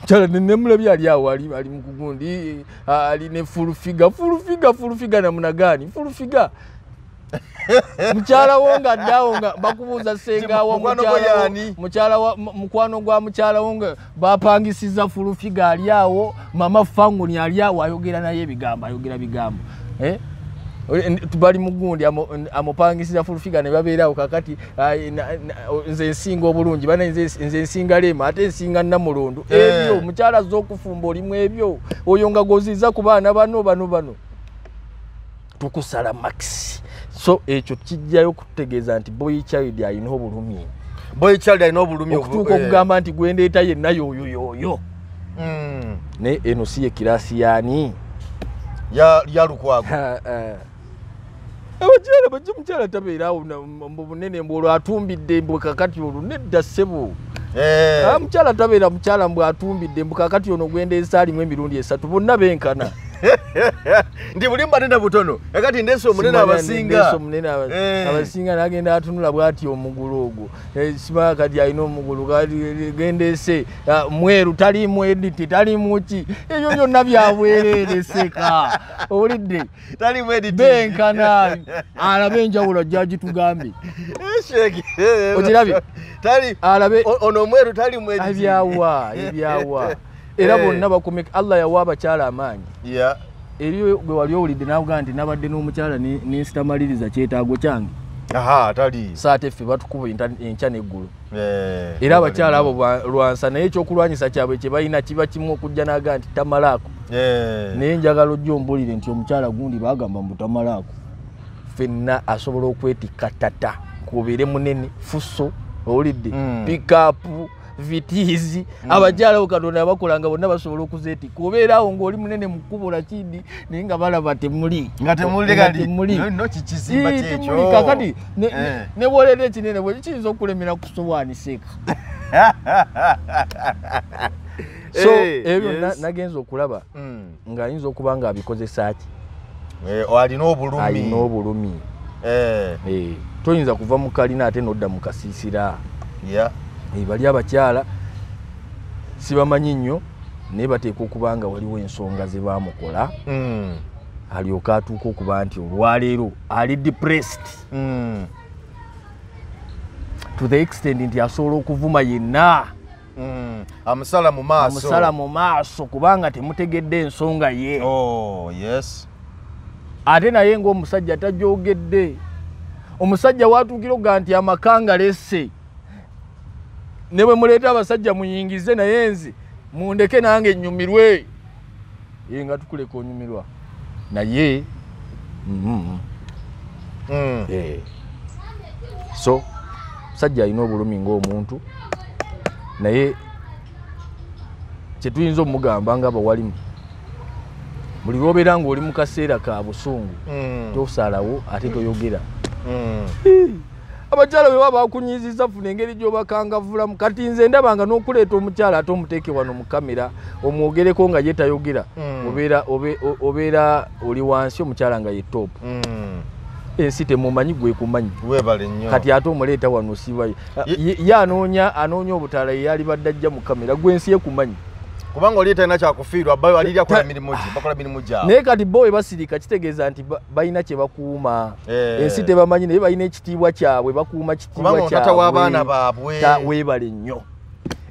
mukyala nemulabye ali awo ali mukugundi ali ne fulufiga fulufiga fulufiga namunagaani fulufiga. Mukyala wo nga addeawo nga bakubuuza sengawo Mukwano gwa mukyala wo nga bapangisiza fulufiga ali awo mama fangoni ali awo ayogera naye ebigambo ayogera bigambo. Eh? Bali mugundi amupangisiza fulufiga ne babeerawo kakati nze nsinga obulungi bana nze nsinga lema ate nsinga namulondo. Eh. ebyo mukyala azza okufumba olimu ebyo. Oyo nga goziza ku baana bano bano bano. Tukusala maxi so ekyo kijjayo kutegeeza nti boy child alina obulumi. Boy child alina obulumi obu- okutuuka eh. okugamba nti gwendeeta yenna yoyo yoyo. Mm. naye eno si ye kirasi yaani? Ya ya lukwago abakyala bajja mukyala tabeerawo mu bunene mbwe olwo atumbidde mbwe kakati olwo nedda ssebo Eh. Ah, mukyala tabeera mukyala mbwe atumbidde mbwe kakati ono gwendeesa alimu emirundi esatu bonna benkana ndi bulimba nena butono kakati ndese omunene abasinga. Eh. abasinga nagenda atunula bwati omugulu ogwo. Eh, simanya kati alina omugulu kati gendeese ah, mweru talimu editi talimu ki? Ebyo byonna byabwereere seka. Owulidde? Benkana alabe enjawulo ajja gitugambye Eh, tali alabe ono omweru tali mu editing. ebyawa ebyawa era Eh. bonna bakomeka allah yawa abakyala amaanyi. Eryo gwe wali owulidde navuga nti nabadde n'omukyala ne- nensitamaliriza kyetaago kyange. Saate ffe batukuba enkya neggulu Eh, era abakyala abo lwansa naye ekyokulwanyisa kyabwe kye balina kiba kimu okujja n'aga nti tamalaako. Eh. naye njagala ojja ombulire nti omukyala gundi bagamba mbu tamalaako. Ffenna asobola okwetikka tata kubeere munene fuso owulidde Mm. pikapu vitiizi abakyala abo katonda bakolanga bonna basobola okuzeetikka obeeraawo ng'oli munene mu kkubo lakindi naye nga balaba temuli. Nga temuli Nga kakati. Ne- Eh. bwoleera ekinene bwe kiyinza okulemera ku sowaani seeka so Eh, ebyo nagenza okulaba Mm. ng'ayinza okuba ng'abikozesa ki? Eh, alina obulumi. Alina obulumi. Eh, Eh, toyinza kuva mu kalina ate nodda mu kasiisira bali abakyala sibamanyi nnyo naye bateeka okuba nga waliwo ensonga ze baamukola. Mm. alyoka atuuka okuba nti olwaleero ali depressed. Mm. to the extent nti asobola okuvuma yenna. Mm. amusala mu maaso. Amusala mu maaso kubanga temutegedde ensonga ye. Oh, yes. Ate naye ng'omusajja tajogedde omusajja watuukira okuga nti amaka ngalesse ne bwe muleeta abasajja muyingize naye nze mundeke nange ennyumirwe ye nga tukuleka onyumirwa naye mhm, Mm. eh. so musajja alina obulumi ng'omuntu naye kyetuyinza omugamba nga abawalimu buli lwobeera ng'oli mu kaseera ka busungu Mm. tosalawo ate toyogera Mm. Abakyala bwe baba bakunyiziza funa engeri gyobakangavulamu. Kati nze ndabanga n'okuleeta omukyala ate omuteeke wano mu kamera omwogereko nga ye tayogera. Mm. obeera oli wansi omukyala nga ye top. Mm. ensi temumanyi gwe kumanyi. Weebale nnyo. Kati ate omuleeta wano osibayo Ye- anoonya anoonya obutaala ye yali badde ajja mu kamera gwe ensi yekumanyi kubanga oli talina kyakufiirwa ba aliri akola Ta- mirimu gye bakola mirimu gyabwe naye kati bo we basirika kitegeeza nti ba- balina kye bakuuma. Eh. ensi tebamanyi naye balina ekitiibwa kyabwe bakuuma kitiibwa kubanga kyabwe. otata w'abaana baabwe. Weebale nnyo.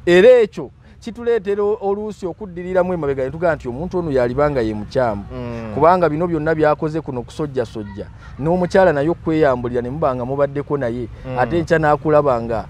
Era ekyo kituleetera oluusi okuddiriramu emabega ne tugamba nti omuntu ono yalibanga ye mukyamu. Mm. kubanga bino byonna byakoze kuno kusojjasojja. N'omukyala naye okweyambulira ne muba nga mubaddeko naye Mm. ate nkya n'akulaba nga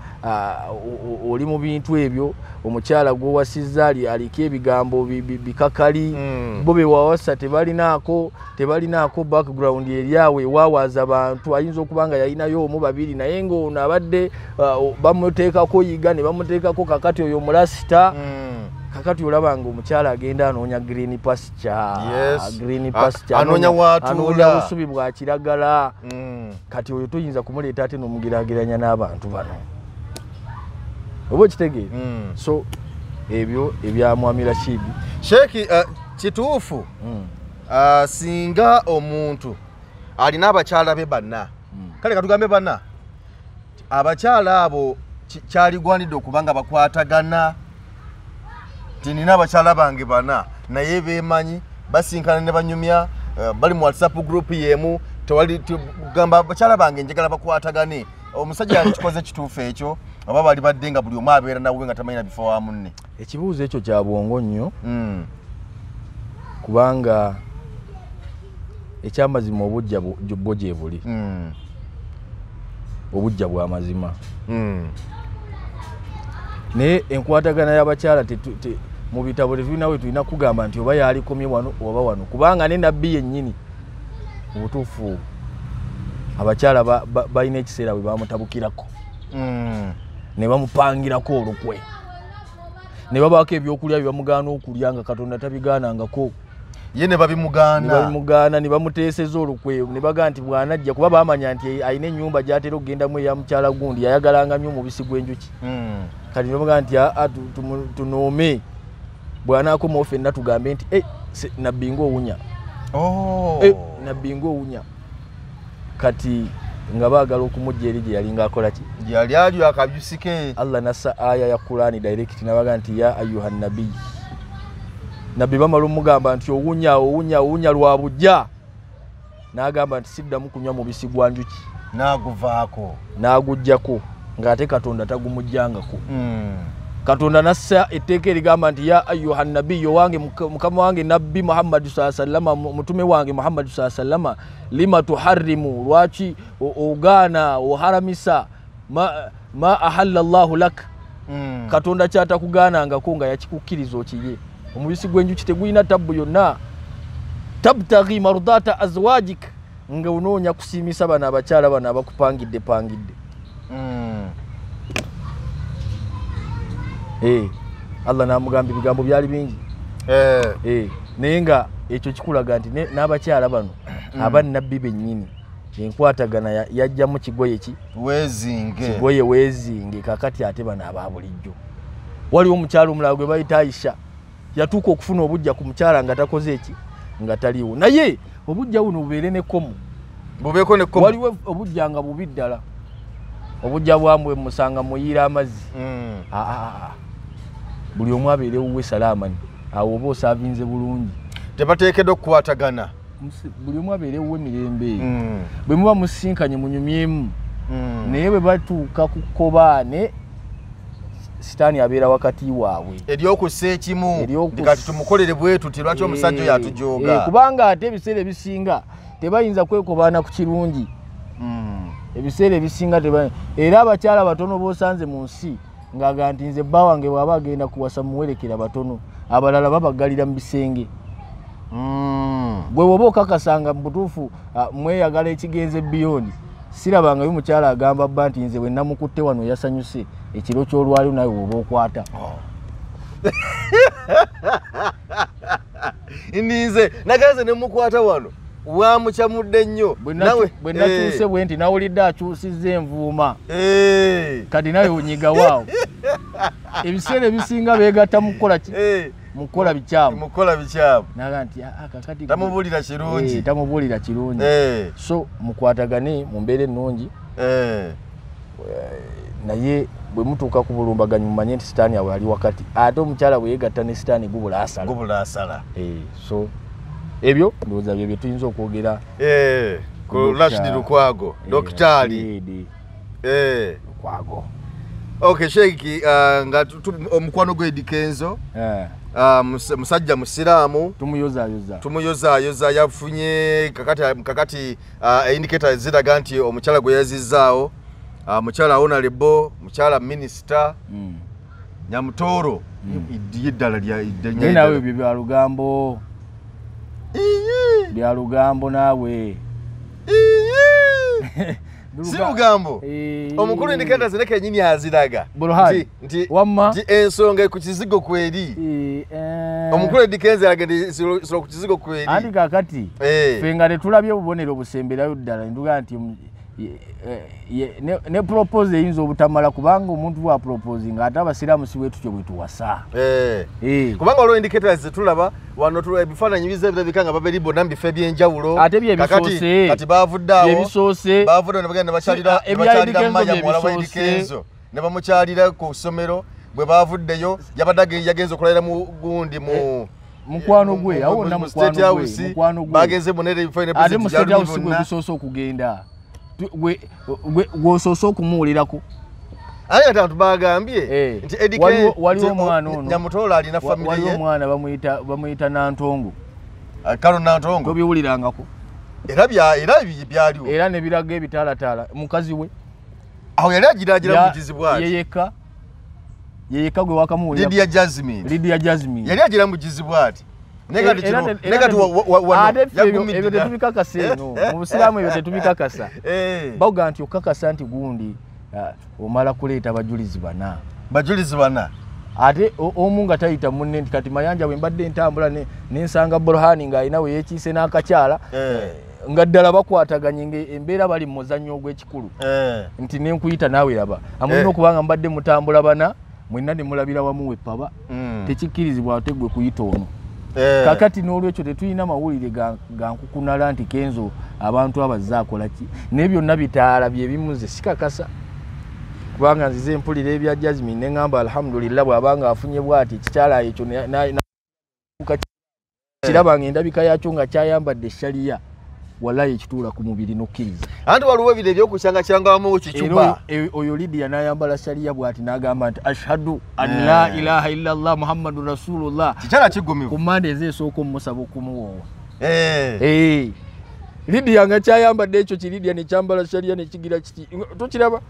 oli mu bintu ebyo omukyala gw'owasizza ali aliko ebigambo bi- bi- bikakali Mm. bo bewawasa tebalinaako tebalinaako background eryawe ewawaaza bantu ayinza okuba nga yalinayo omu babiri naye ng'ono abadde o- bamuteekako yiga ne bamuteekako kakati oyo mulasita Mm. kakati olaba nga omukyala agenda anoonya green pasture Yes. green A- pasture anoonya w'atuula. anoonya busubi bwa kiragala Mm. kati oyo toyinza kumuleeta ate n'omugerageranya n'abantu bano oba okitegeera Mm. so ebyo ebya mwami rashidi sheeki uh, kituufu. Mm. uh, singa omuntu alina abakyala be banna. Mm. kale katugambe banna. Abakyala abo kyaligwanidde okuba nga bakwatagana. Ti nina abakyala bange bana. Naye bemanyi basinkana ne banyumya uh, bali mu whatsapp group yemu. Tewali gamba abakyala bange njagala bakwatagane. Omusajja yakikoze kituufu ekyo oba bali badde nga buli omu abeera nawe nga tamanyina bifo wa munne ekibuuzo ekyo kya bwongo nnyo mm. kubanga ekyamazima obujja bwo gye buli mm. obujja bwa mazima mm. naye enkwatagana y'abakyala mu bitabo tetulina we tulina kugamba nti oba yalikomye wano oba wano kubanga ne nabbi yennyini mu butuufu abakyala ba- ba- balina ekiseera bwe bamutabukirako. Ne bamupangirako olukwe. Ne babaako ebyokulya bye bamugaana okulya nga katonda tabigaanangako. Ye ne babimugaana. Ne bamuteeseza olukwe. Ne bagaa nti bw'anajja kuba baamanya nti alina ennyumba gy'atera okugendamu eya mukyala gundi yayagalanga nnyo omubisi gw'enjuki Mm. kati ne bamugaa nti "Ah, ah, tu- tumu- tunoome. Bw'anaakomawo ffenna tugambe nti "Eh, se- nabbi ngaowunya Oh. Eh, nabbi ngaowunya kati nga baagala okumujja eri gye yalinga akola ki? Yali alyo akabyusi ke. Allah nassa aya ya qurani direct nabaga nti ya ayuha nabiyi nabbi bamala omugamba nti owunya owunya owunya lwa bujja n'agamba nti siddamu kunywa mubisi gwa njuki. N'aguvaako. N'agugjako ng'ate katonda tagumujjangako. Mm. katonda nassa etteeka erigamba nti ya ayuha nabiyi owange muka- mukama wange nabbi muhammadi saa sallama mu- mutume wange muhammadi saa sallama lima tuharrimu lwaki ogaana oharamisa ma, ma ahalla llahu lak. Mm. katonda kyatakugaanangako nga yakikukkiriza okiye omubisi gw'enjuki tegulina tabbu yonna. Tabtaghi mardata azwajik nga onoonya kusiimisa bano abakyala bano abakupangidde pangidde. Mm. Eh, allah n'amugamba ebigambo byali bingi. Eh. Eh, naye nga ekyo kikulaga nti n'abakyala bano abannabbi bennyini enkwatagana ya- yajjamu kigoye ki? Weezinge. Kigoye weezinge kakati ate bano aba bulijjo. Waliwo omukyala omulala gwe bayita ayisha yatuuka okufuna obujja ku mukyala nga takoze eki nga taliiwo naye obujja buno bubeere nekomu bubeeko nekkomo waliwo obujja nga bubi ddala. Obujja bwambwe musanga muyiira amazzi. Mm. Ah, ah, ah. buli omu abeere wuwe salaamani awo oba osaavinze bulungi. Tebateekeddwa okukwatagana buli omu abeere wuwe mirembe Mm. bwe muba musinkanye munyumyemu Mm. naye bwe batuuka ku kkobaane sitaani abeera wakati waabwe eryokussa ekimu kati tumukolere bwetu ti lwaki omusajja oyo Eh, atujooga eh, kubanga ate ebiseera ebisinga tebayinza kwekobaana ku kirungi Mm. ebiseera ebisinga era abakyala batono b'osanze mu nsi ng'aga nti nze bba wange bw'aba agenda kuwasa muwerekera batono abalala babagalira mu bisenge. Gwe woba okakasanga mu butuufu ah, mweyagala ekigenze biyoni sirabangayo mukyala agamba bba nti nze bwe namukutte wano yasanyuse ekiro ky'olwali nawe woba okwata. Ndinze nagenze nemukwata wano wamukyamudde nnyo Bwe nawe natu- bwe nakyuse bwe nti nawulidde akyusizza envuuma. Eh. kati nawe onyigawo ebiseera ebisinga beegatta mu kukola ki Mu kukola bikyamu. Mukola bikyamu. Naga nti "Ah, ah, kakati tamubuulira kirungi. Eh, tamubuulira kirungi. Eh. so mukwatagane mu mbeera ennungi. Eh. naye bwe mutuuka ku bulumbaganyi mumanye nti sitaani awe ali wakati ate omukyala bwe yeegatta ne sitaani gubula asala. Gubula asala. Eh, so ebyo ndowooza bye bye tuyinza okwogera. Eh, ku rashid lukwago dokitaali. Eh, Lukwago. Okay sheiki ah, nga omukwano gw'edi ah, mus- musajja musiraamu. Tumuyozaayoza yafunye kakati, kakati uh, indicator ziraga nti omukyala gwe yazizaawo uh, mukyala honorable mukyala minisita Mm. nyamutooro yeddala naye naawe ebyo bya lugambo. Bya lugambo naawe si lugambo Eh, omukulu indicator zireka enyini aziraga nti, ensonga ku kizigo kweri Eh, omukulu edikenzi alaga nti siro siro ku kizigo kweri anti kakati Eh. ffe nga tetulabye obubonero busemberayo ddala. Nduga nti eh, ne- propose eyinza obutamala kubanga omuntu bwa proposinga ate abasiraamu si bwe tutyo bwe tuwasa. Eh. Eh. kubanga olwo indicators zetulaba wano ebifaananyi biza birabika nga babiri bonna mu bifo ebyenjawulo. Ate bye Kakati- bisoose. kati bavudde awo. Byebisoose bavudde ne muwala wa bamukyalira ku ssomero bwe bavuddeyo yabadde age- yagenze okulayira mu gundi mu mukwano gwe awo mu mukwano gwe. Bagenze mu nere ebifo ne ate president mu state house gwe gusoose okugenda gwosoose okumuwulirako. Ate ate abantu bagambye Eh. nti Waliwo- omwana o- ono. Nyamutoolo alina Wa- famire waliwo ye. omwana bamuyita nantongo. Kalo nantongo. Tobiwulirangako era era byaliwo. Era nebiraga ebitaalataala. Mukazi we. Awo yali agiragira ya- mugizi bwati? yeyeka yeyeka gwe wakamuwulira lidia jasmine. Lidia jasmine. Yali agira mugizi bwati ebyo- tetubikakasa eno. Mu busiraamu ebyo tetubikakasa Eh, bakuga nti okakasa nti gundi ah, omala kuleeta bajulizi bana. Bajulizi bana? Ate omu nga tayita munne nti kati mayanja bwe mbadde ntambula ne- nensanga burhani ng'alina we yekiise n'akakyala Eh, nga ddala bakwataganye embeera bali mu muzannyo ogw'ekikulu. Eh, nti nenkuyita naawe raba amulina okubanga mbadde mutambula bana mwenna ne mulabira wamu wepaba mm, tekikkirizibwa ate gwe kuyita ono kakati n'olwekyo tetulina mawulire ga- ga nkukunala nti kenzo abantu abazze akola ki? Naye byonna bitaala byebimuze sikakasa. Kubanga nzize empulira ebya jasmine neŋŋamba alhamdulillah bw'abanga afunye bwati ekikyala ekyo na- na- na- ka- kirabanga endabika yakyo nga kyayambadde eshaliya walayi ekituula ku mubiri n'okkiriza anti waliwo ebiro ebyokukyanga kyangawamu kicuba oyo- e- oyo lidiya n'ayambala shaliya bwati n'agamba nti ashhadu an la Eh. ilaha illallah muhammadu rasulullah. Kikyala kigumivu. Ku manda ezesooka omusaba okumuwoowa Eh, Eh. lidiya nga kyayambadde ekyo kiridiya nekyambala shaliya nekigira kiti tokiraba?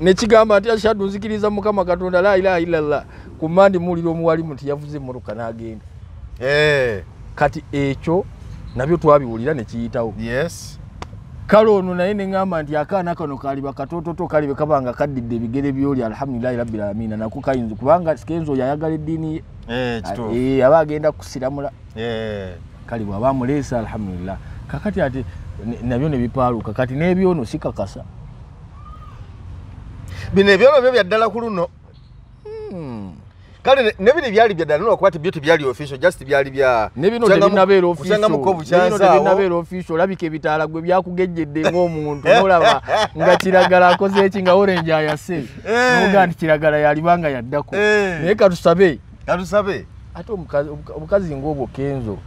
Nekigamba nti ashhadu nzikiriza mukama katonda la ilaha illallah. Ku mandi muwulira omuwalimu nti yavuze emmotoka n'agenda. Kati ekyo nabyo twabiwulira nekiyitawo yes. Kale ono naye neŋŋamba nti akaana kano kaliba katototo kalibe kabanga kaddidde ebigere byoli alhamdulilahi rabbil alamina nako kayinza kubanga kenzo oyo ayagala eddiini ye. Eh, Eh, aba agenda kusiramula. Eh, kale bwaba amuleesa alhamdulillah kakati ate ne- nabyo nebipaaluka kati n'ebyono sikakasa bino ebyono byo byaddala ku luno. Kale ne- ne bino byali byaddala nokuba ti byo tebyali official just byali bya ne bino kucyangamu- tebinabeera official. Ne bino bukyanzi awo. tebinabeera official olabika ebitaala gwe byakugejjedde ng'omuntu nolaba nga kiragala akoze eki nga orange ayase. Eh. noga nti kiragala yalibanga yaddako. Eh. naye katusabe. Katusabe. Ate omukazi obuka- obukazi ngaobwo kenzo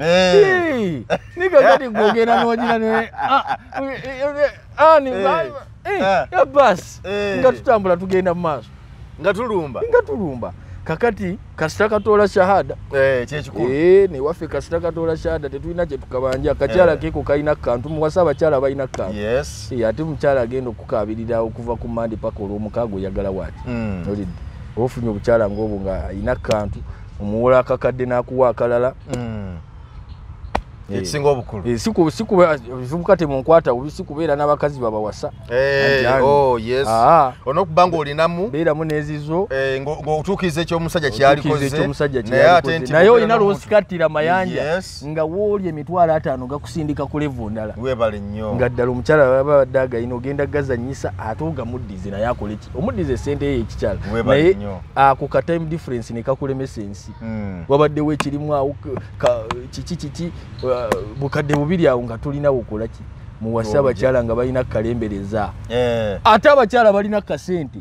Eh, Eh. Eh. Eh. Eh. eh, nikakati gwogenda nogira ne ani Eh. Eh. basi Eh. nga tutambula tugenda mu maaso nga tulumba nga tulumba kakati kasita katoola shahada Eh, kyekikulu Eh, newaffe kasita katoola shahada tetulina kyetukabanja akakyala Eh. keeko kalina kantu muwasa abakyala balina kantu yes Eh, ate mukyala agenda okukabirira okuva ku mandi paka olwomukaaga oyagala waati Mm. olidde ofunye obukyala ngaobwo nga alina kantu omuwola akakadde n'akuwa akalala Mm. Ekisinga obukulu. Eh, siku- sikuba- ebivubuka temunkwata bubi sikubeera n'abakazi babawasa Eh, oh, yes. Aa, olwokuba nga olinamu beeramu n'ezizo. Eh, otuukiriza ekyomusajja naye ate naye olina lwosikattira mayanja nga wooli emitwalo ataano gakusindika ku levu ndala. Weebale nnyo. Nga ddala omukyala baba badde agayina ogenda gazanyisa ate ogamuddize naye akole ki omuddize esente ye ekikyala naye ako ka time difference ne kakulemesa ensi. Mm. wabaddewo ekirimu awo kiki kiki bukadde bubiri awo nga tulina bukolaki muwase abakyala nga balina kalembereza Eh, ate abakyala balina kasente.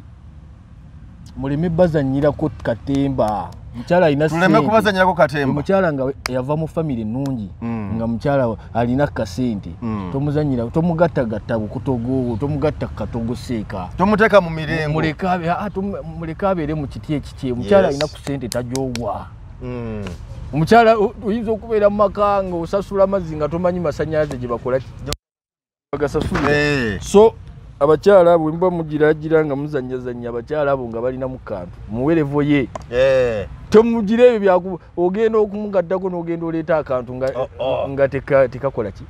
Muleme bazanyirako katemba. Mukyala alina tuleme kubazanyirako katemba. Omukyala nga yava mu famire nungi Mm. nga mukyala alina kasente. Mm. tomuzanyira tomugattagatta bukutogo tomugatta katogoseeka tomuteeka mu mirengo. Muleke ah, abeere mu kiti ekikye omukyala alina ku sente tajoowa Mm. Omukyala oyinza okubeera mu maka nga osasula amazzi nga tomanyi masanyalaze gye bakola. Bagasasula Eh, so abakyala abo mba mugiragira nga muzanyazanya abakyala abo nga balina mu kantu muwerevo ye. Eh. tomugira ebyo byaku ogenda okumugaddako n'ogenda oleeta akantu nga, Oh, oh. tekakola ki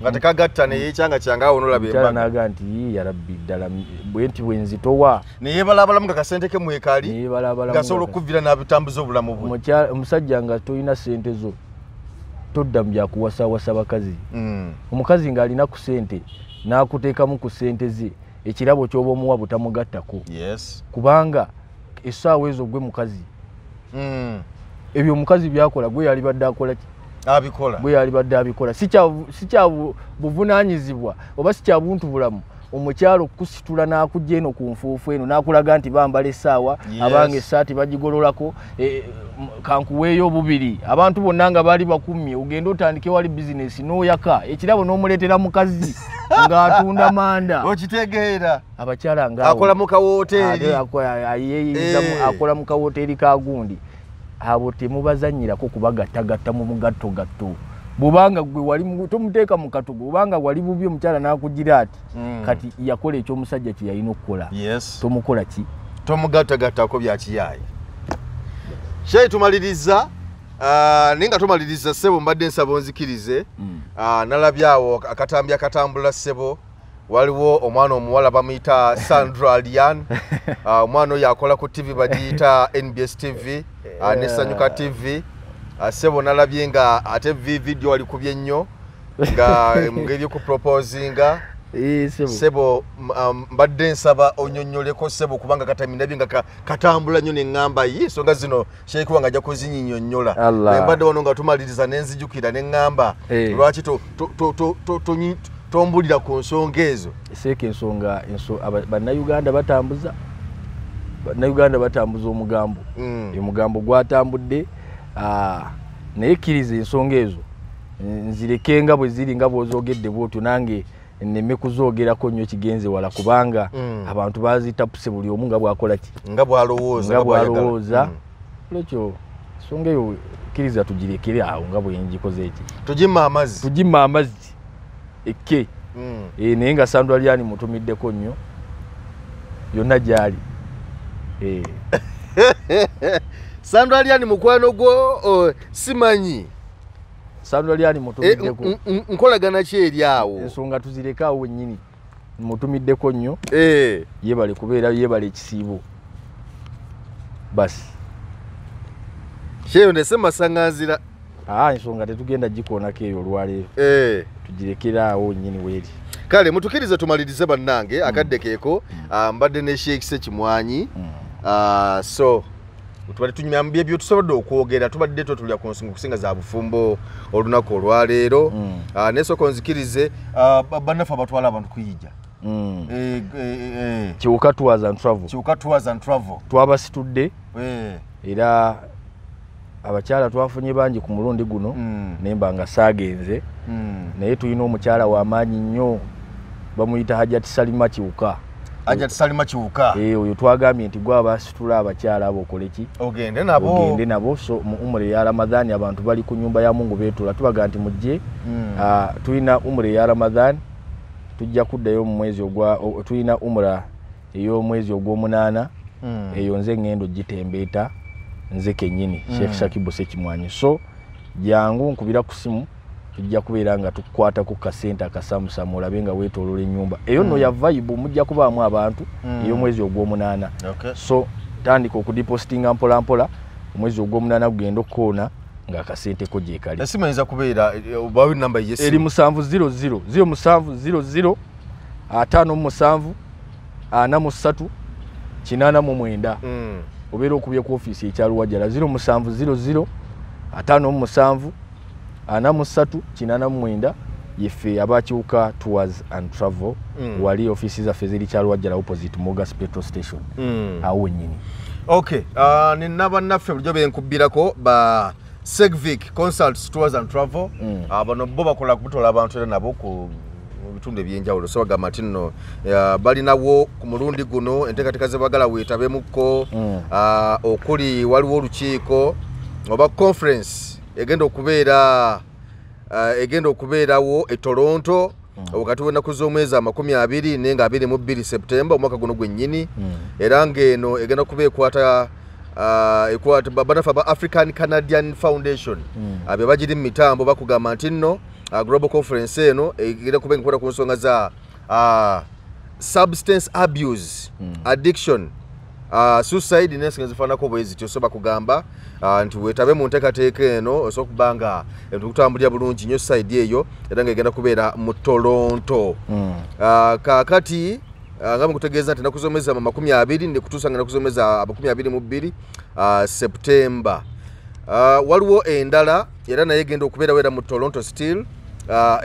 nga tekagatta neyekyanga kyange awo nolaba omukyala embaga. naga nti "Ii, yarabbi ddala bwe nti bwenzitowa neyebalabalamu nga kasente ke mwekaali neyebalabala gasobola okukuvira n'abitambuza obulamu bwe. Omusajja nga tolina sente zo todda mu byakuwasawasa bakazi. Mm. omukazi ng'alina ku sente n'akuteekamu ku sente ze ekirabo ky'oba omuwa butamugattako yes. Kubanga essaawa ezo gwe mukazi. Mm. ebyo omukazi byakola gwe yalibadde akola ki? abikola bwe yalibadde abikola si kya bu- si kya bu- buvunaanyizibwa oba si kya buntu bulamu omukyalo kusitula n'akujja eno ku nfuufu eno n'akulaga nti bambala essaawa Yes. abanga essaati bagigololako eh, kankuweeyo obubiri abantu bonna nga baali bakumye ogende otandike wali bizinesi n'oyaka ekirabo n'omuleetera mukazi ng'atunda manda okitegeera abakyala ngaawo akola mu Ate kawoteeri ako- ayeeyinza mu- Eh. akola mu kawoteeri ka gundi abo temubazanyirako kubagattagatta mu mugattogatto bwobanga gwe wali mu- tomuteeka mu katogo bwobanga wali bubi omukyala n'akugira ati Mm. kati yakola ekyomusajja kye yalina okukola. Yes. Tomukola ki? Tomugattagattako byakiyaayi shei tumaliriza ah, naye nga tumaliriza ssebo mbadde nsaba onzikirize. Ah, nalabye awo akatambi akatambula ssebo waliwo omwana omuwala bamuyita sandra alian Ah, omwana oyo akola ku tv bagiyita nbs tv ah, nesanyuka tv Ah, ssebo nalabye nga ate vi- video walikubye nnyo nga mu ngeri yokuproposinga Eh, sebo. sebo um, mbadde nsaba onyonyoleko sebo kubanga katami ndabye nga ka- katambula nnyo neŋŋamba ye ensonga zino sheekuba nga ajja kuzinyinyonnyola mbadde wano nga tumaliriza nenzijukira neŋŋamba Eh. lwaki tombulira ku nsonga ezo. Seeka ensonga bannayuganda batambuza bannayuganda batambuza omugambo. Omugambo gwatambudde ah, naye kkiriza ensonga ezo. Nzireke nga bwe ziri nga bwozogedde bwotyo nange nneme kuzoogerako nnyo kigenze wala kubanga Mm. abantu bazitapuse buli omu nga bwakola ki? Nga bwalowooza nga bw'ayagala. bwalowooza. Mm. olwekyo ensonga eyo kkiriza tugirekere awo nga bwengikoze eki tugimma amazzi. Tugimma amazzi ekke Mm. Eh, naye nga sandwalyani mutumiddeko nnyo. Yonna gyali. Eh, sandra aliani mukwano gwo oh, simanyi? Sandwalyani Eh, mutumiddeko. N- n- nkolagana ki eri awo? Ensonga tuzireke awo wennyini. Mutumiddeko nnyo. Eh. yebale kubeera yebale ekisiibo. Basi. Sheyo ndese masaŋŋanzira aa ensonga tetugenda gikoonako eyo olwaleero Eh. tugirekere awo nnyini weeri kale mutukirize tumalirize bannange akadde keeko ah, mbadde ne sheikh sekimwanyi. Ah, so tubadde tunyumya byebyo tusobodde okwogera tubadde totulya ku nsonga okusinga za bufumbo olunaku olwaleero Mm. Ah, naye sooka onzikirize ah, ba- bannaffe abatwala abantu kuyijja Mm. Eh, eh, eh, kiwuka tours and travel. Kiwuka tours and travel. Twabasitudde Eh, era abakyala twafunye bangi ku mulundi guno mm, naye mba nga saagenze. Mm. naye tulina omukyala w'amaanyi nnyo bamuyita hajati salima kiwuka. Ajja tusalima kiwuka. Eh, oyo twagambye nti gwe abasitula abakyala abo okole ki? Ogende nabo. Ogende nabo. So mu umure ya ramadhani abantu bali ku nyumba ya mungu betula tubaga nti mujje Mm. Ah, tulina umure ya ramadhani tujja kuddayo mu mwezi ogwa tulina umura ey'omwezi ogw'omunaana. Mm. eyo nze ngendo gitembeeta nze kennyini Mm. sheekh shakibu sekimwanyi so jangu nkubira ku simu tujja kubeera nga tukwata ku kasente akasamusamu olabe nga weetoolola ennyumba eyo nno Mm. ya vibe mujja kubaamu abantu Mm. ey'omwezi ogw'omunaana Okay. so tandika okudipositinga mpolampola omwezi ogw'omunaana gugenda okukoona ng'akasente ko gyekali esimu eyinza kubeera obawo namba eri yesimu musanvu ziro ziro ziro musanvu ziro ziro ataano mu musanvu ana mu ssatu kinaana mu mwenda ana mu ssatu kinaana mu mwenda yeffe abakiwuka tours and travel Mm. wali ofiisi zaffe ziri kyalwajjala opposite mogas petrol station Mm. awo wennyini okay uh, nina bannaffe bulijjo benkubbirako ba segvic consults tours and travel Mm. uh, bano bo bakola kubutwala abantu era nabo ku bitundu ebyenjawulo so bagamba nti nno balinawo ku mulundi guno enteekateeka ze bagala weetabemukko Mm. uh, okuli waliwo olukiiko oba conference egenda okubeera egenda okubeerawo e toronto wakati w'ennaku z'omwezi amakumi abiri naye nga abiri mu bbiri septemba omwaka guno gwennyini Mm. era ng'eno egenda kuba ekwata ekwata ba- banafu aba african canadian foundation Mm. Ah, be bagiri mu mitambo bakugamba nti nno global conference eno egenda kuba enkwata ku nsonga za ah, substance abuse Mm. addiction. Uh, suicide nensinga zifaanako bwe zityo so bakugamba uh, nti weetabe mu nteekateeka eno osobola okuba nga ebintu kutambulira bulungi nnyo side eyo era ng'egenda kubeera mu toronto Mm. Uh, kaakati uh, nga mukutegeeza nti enaku z'omwezi ama makumi abiri ndikutuusa nga enaku z'omwezi amakumi abiri mu bbiri uh, septemba uh, waliwo endala era naye egenda okubeerawo era mu toronto still. uh,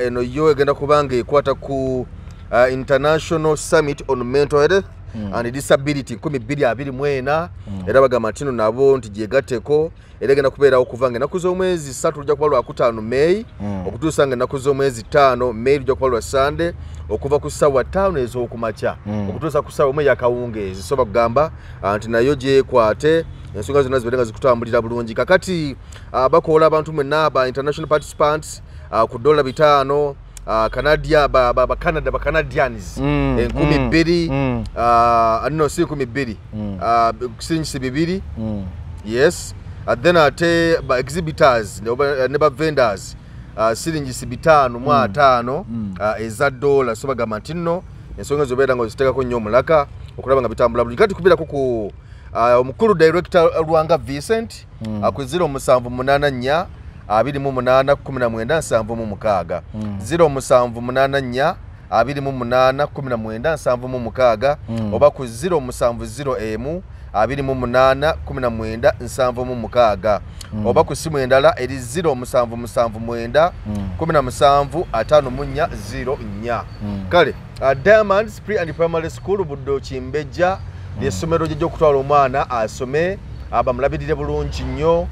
eno yo egenda kuba nga ekwata ku uh, international summit on mental health Mm. and disability 2024 era bagamba nti no nabo nti gyegatteko era egenda kubeerawo okuva nga enaku z'omwezi satu lujja kuba lwakutaano meyi Mm. okutuusa nga ennaku z'omwezi ttaano meyi lujja kuba lwa sande okuva ku ssaawa ttaano ez'okumakya. Mm. okutuusa ku ssaawa emu eyakawungeezi so bakugamba ah, nti nayo gyekwate. Ensonga zonna zibeere nga zikutambulira bulungi. Kakati ah, bakoola abantu mwenna ba international participants ku dola bitaano ah, Canada ba, ba, ba Canada ba Canadians. Mm, enkumi mm, bbiri mm. ah, no si enkumi bbiri. Siringisi bibiri. Yes. Uh, then ate ba exhibitors ne ba- vendors. Uh, siringisi bitaano mu ataano uh, eza dola so bagamba nti nno ensonga ezobeera nga oziteekako nnyo omulaka okulaba nga bitambula bulungi. Kati kubirako ku uh, omukulu director lwanga vincent Mm. uh, ku 0784 28 19 76 Mm. 0784 28 19 76 Mm. oba ku 0701 28 19 76 oba ku simu endala eri 0779 Mm. 17 54 04 Mm. kale uh, diamonds pre and primary school buddo kimbejja lyessomero gye gyokutwala omwana asome bamulabirire bulungi nnyo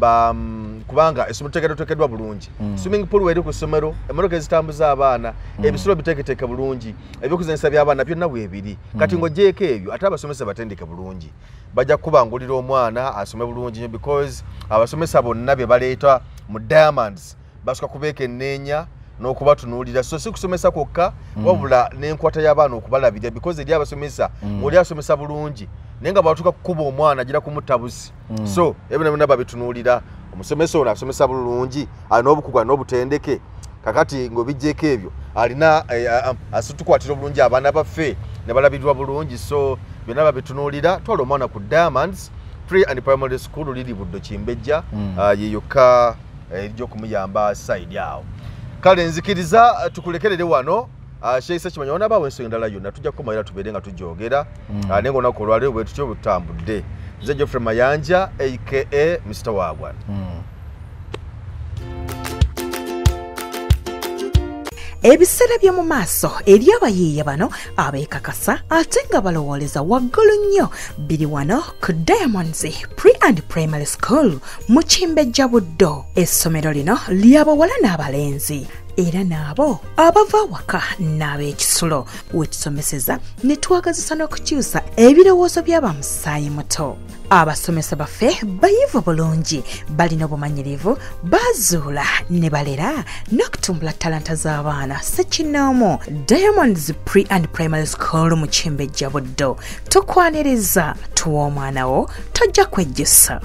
ba- mm, kubanga essomero tegeddwateekeddwa bulungi. Mm. swimming pool weri ku ssomero emmotoka ezitambuza abaana ebisulo biteeketeeke bulungi ebyokuzanyisa by'abaana byonna bwebiri kati ng'ogyeko ebyo ate abasomesa batendeke bulungi. Bajja kubangulira omwana asome bulungi nnyo because abasomesa bonna bye baleeta mu diamonds basooka kubeekenneenya n'okubatunuulira. So si kusomesa kwokka wabula n'enkwata y'abaana okubalabirira because eri abasomesa ng'oli asomesa bulungi naye nga bwatuuka kukuba omwana agira kumutta busi so ebyo byonna babitunuulira omusomesa ono asomesa bulungi alina obukugu alina obutendeke kakati ng'obijjeko ebyo alina eh, ah, ah, tukwatira obulungi abaana baffe ne balabirirwa bulungi. So byonna babitunuulira twala omwana ku diamonds pre and primary school liri buddo kimbejja Mm. ah, ye yokka eh, erijja okumuyamba saidi awo. Kale nzikiriza eh, tukulekerere wano ah, sheisa kimanya onabaawo ensonga endala yonna tujja kukomaira tubeere nga tujogera Mm. Ah, naye ngaolunaku olwaliro bwe tutyo butambudde nze geoffrey mayanja aka mr wagwan Mm. ebiseera by'omu maaso eri abayiiya bano abeekakasa ate nga balowooleza waggulu nnyo. Biri wano ku diamonds pre and primary school mu kimbejja buddo essomero lino ly'abawala n'abalenzi era n'abo abava awaka n'ab'ekisulo wetusomeseza ne twagazisa n'okukyusa ebirowoozo by'abamusaayi muto. Abasomesa baffe bayivu bulungi balina obumanyirivu bazuula ne balera n'okutumbula talanta z'abaana. Sekinoomu diamonds pre and primary school mu kimbejja buddo tukwaniriza tuwa omwana wo tojja kwejjusa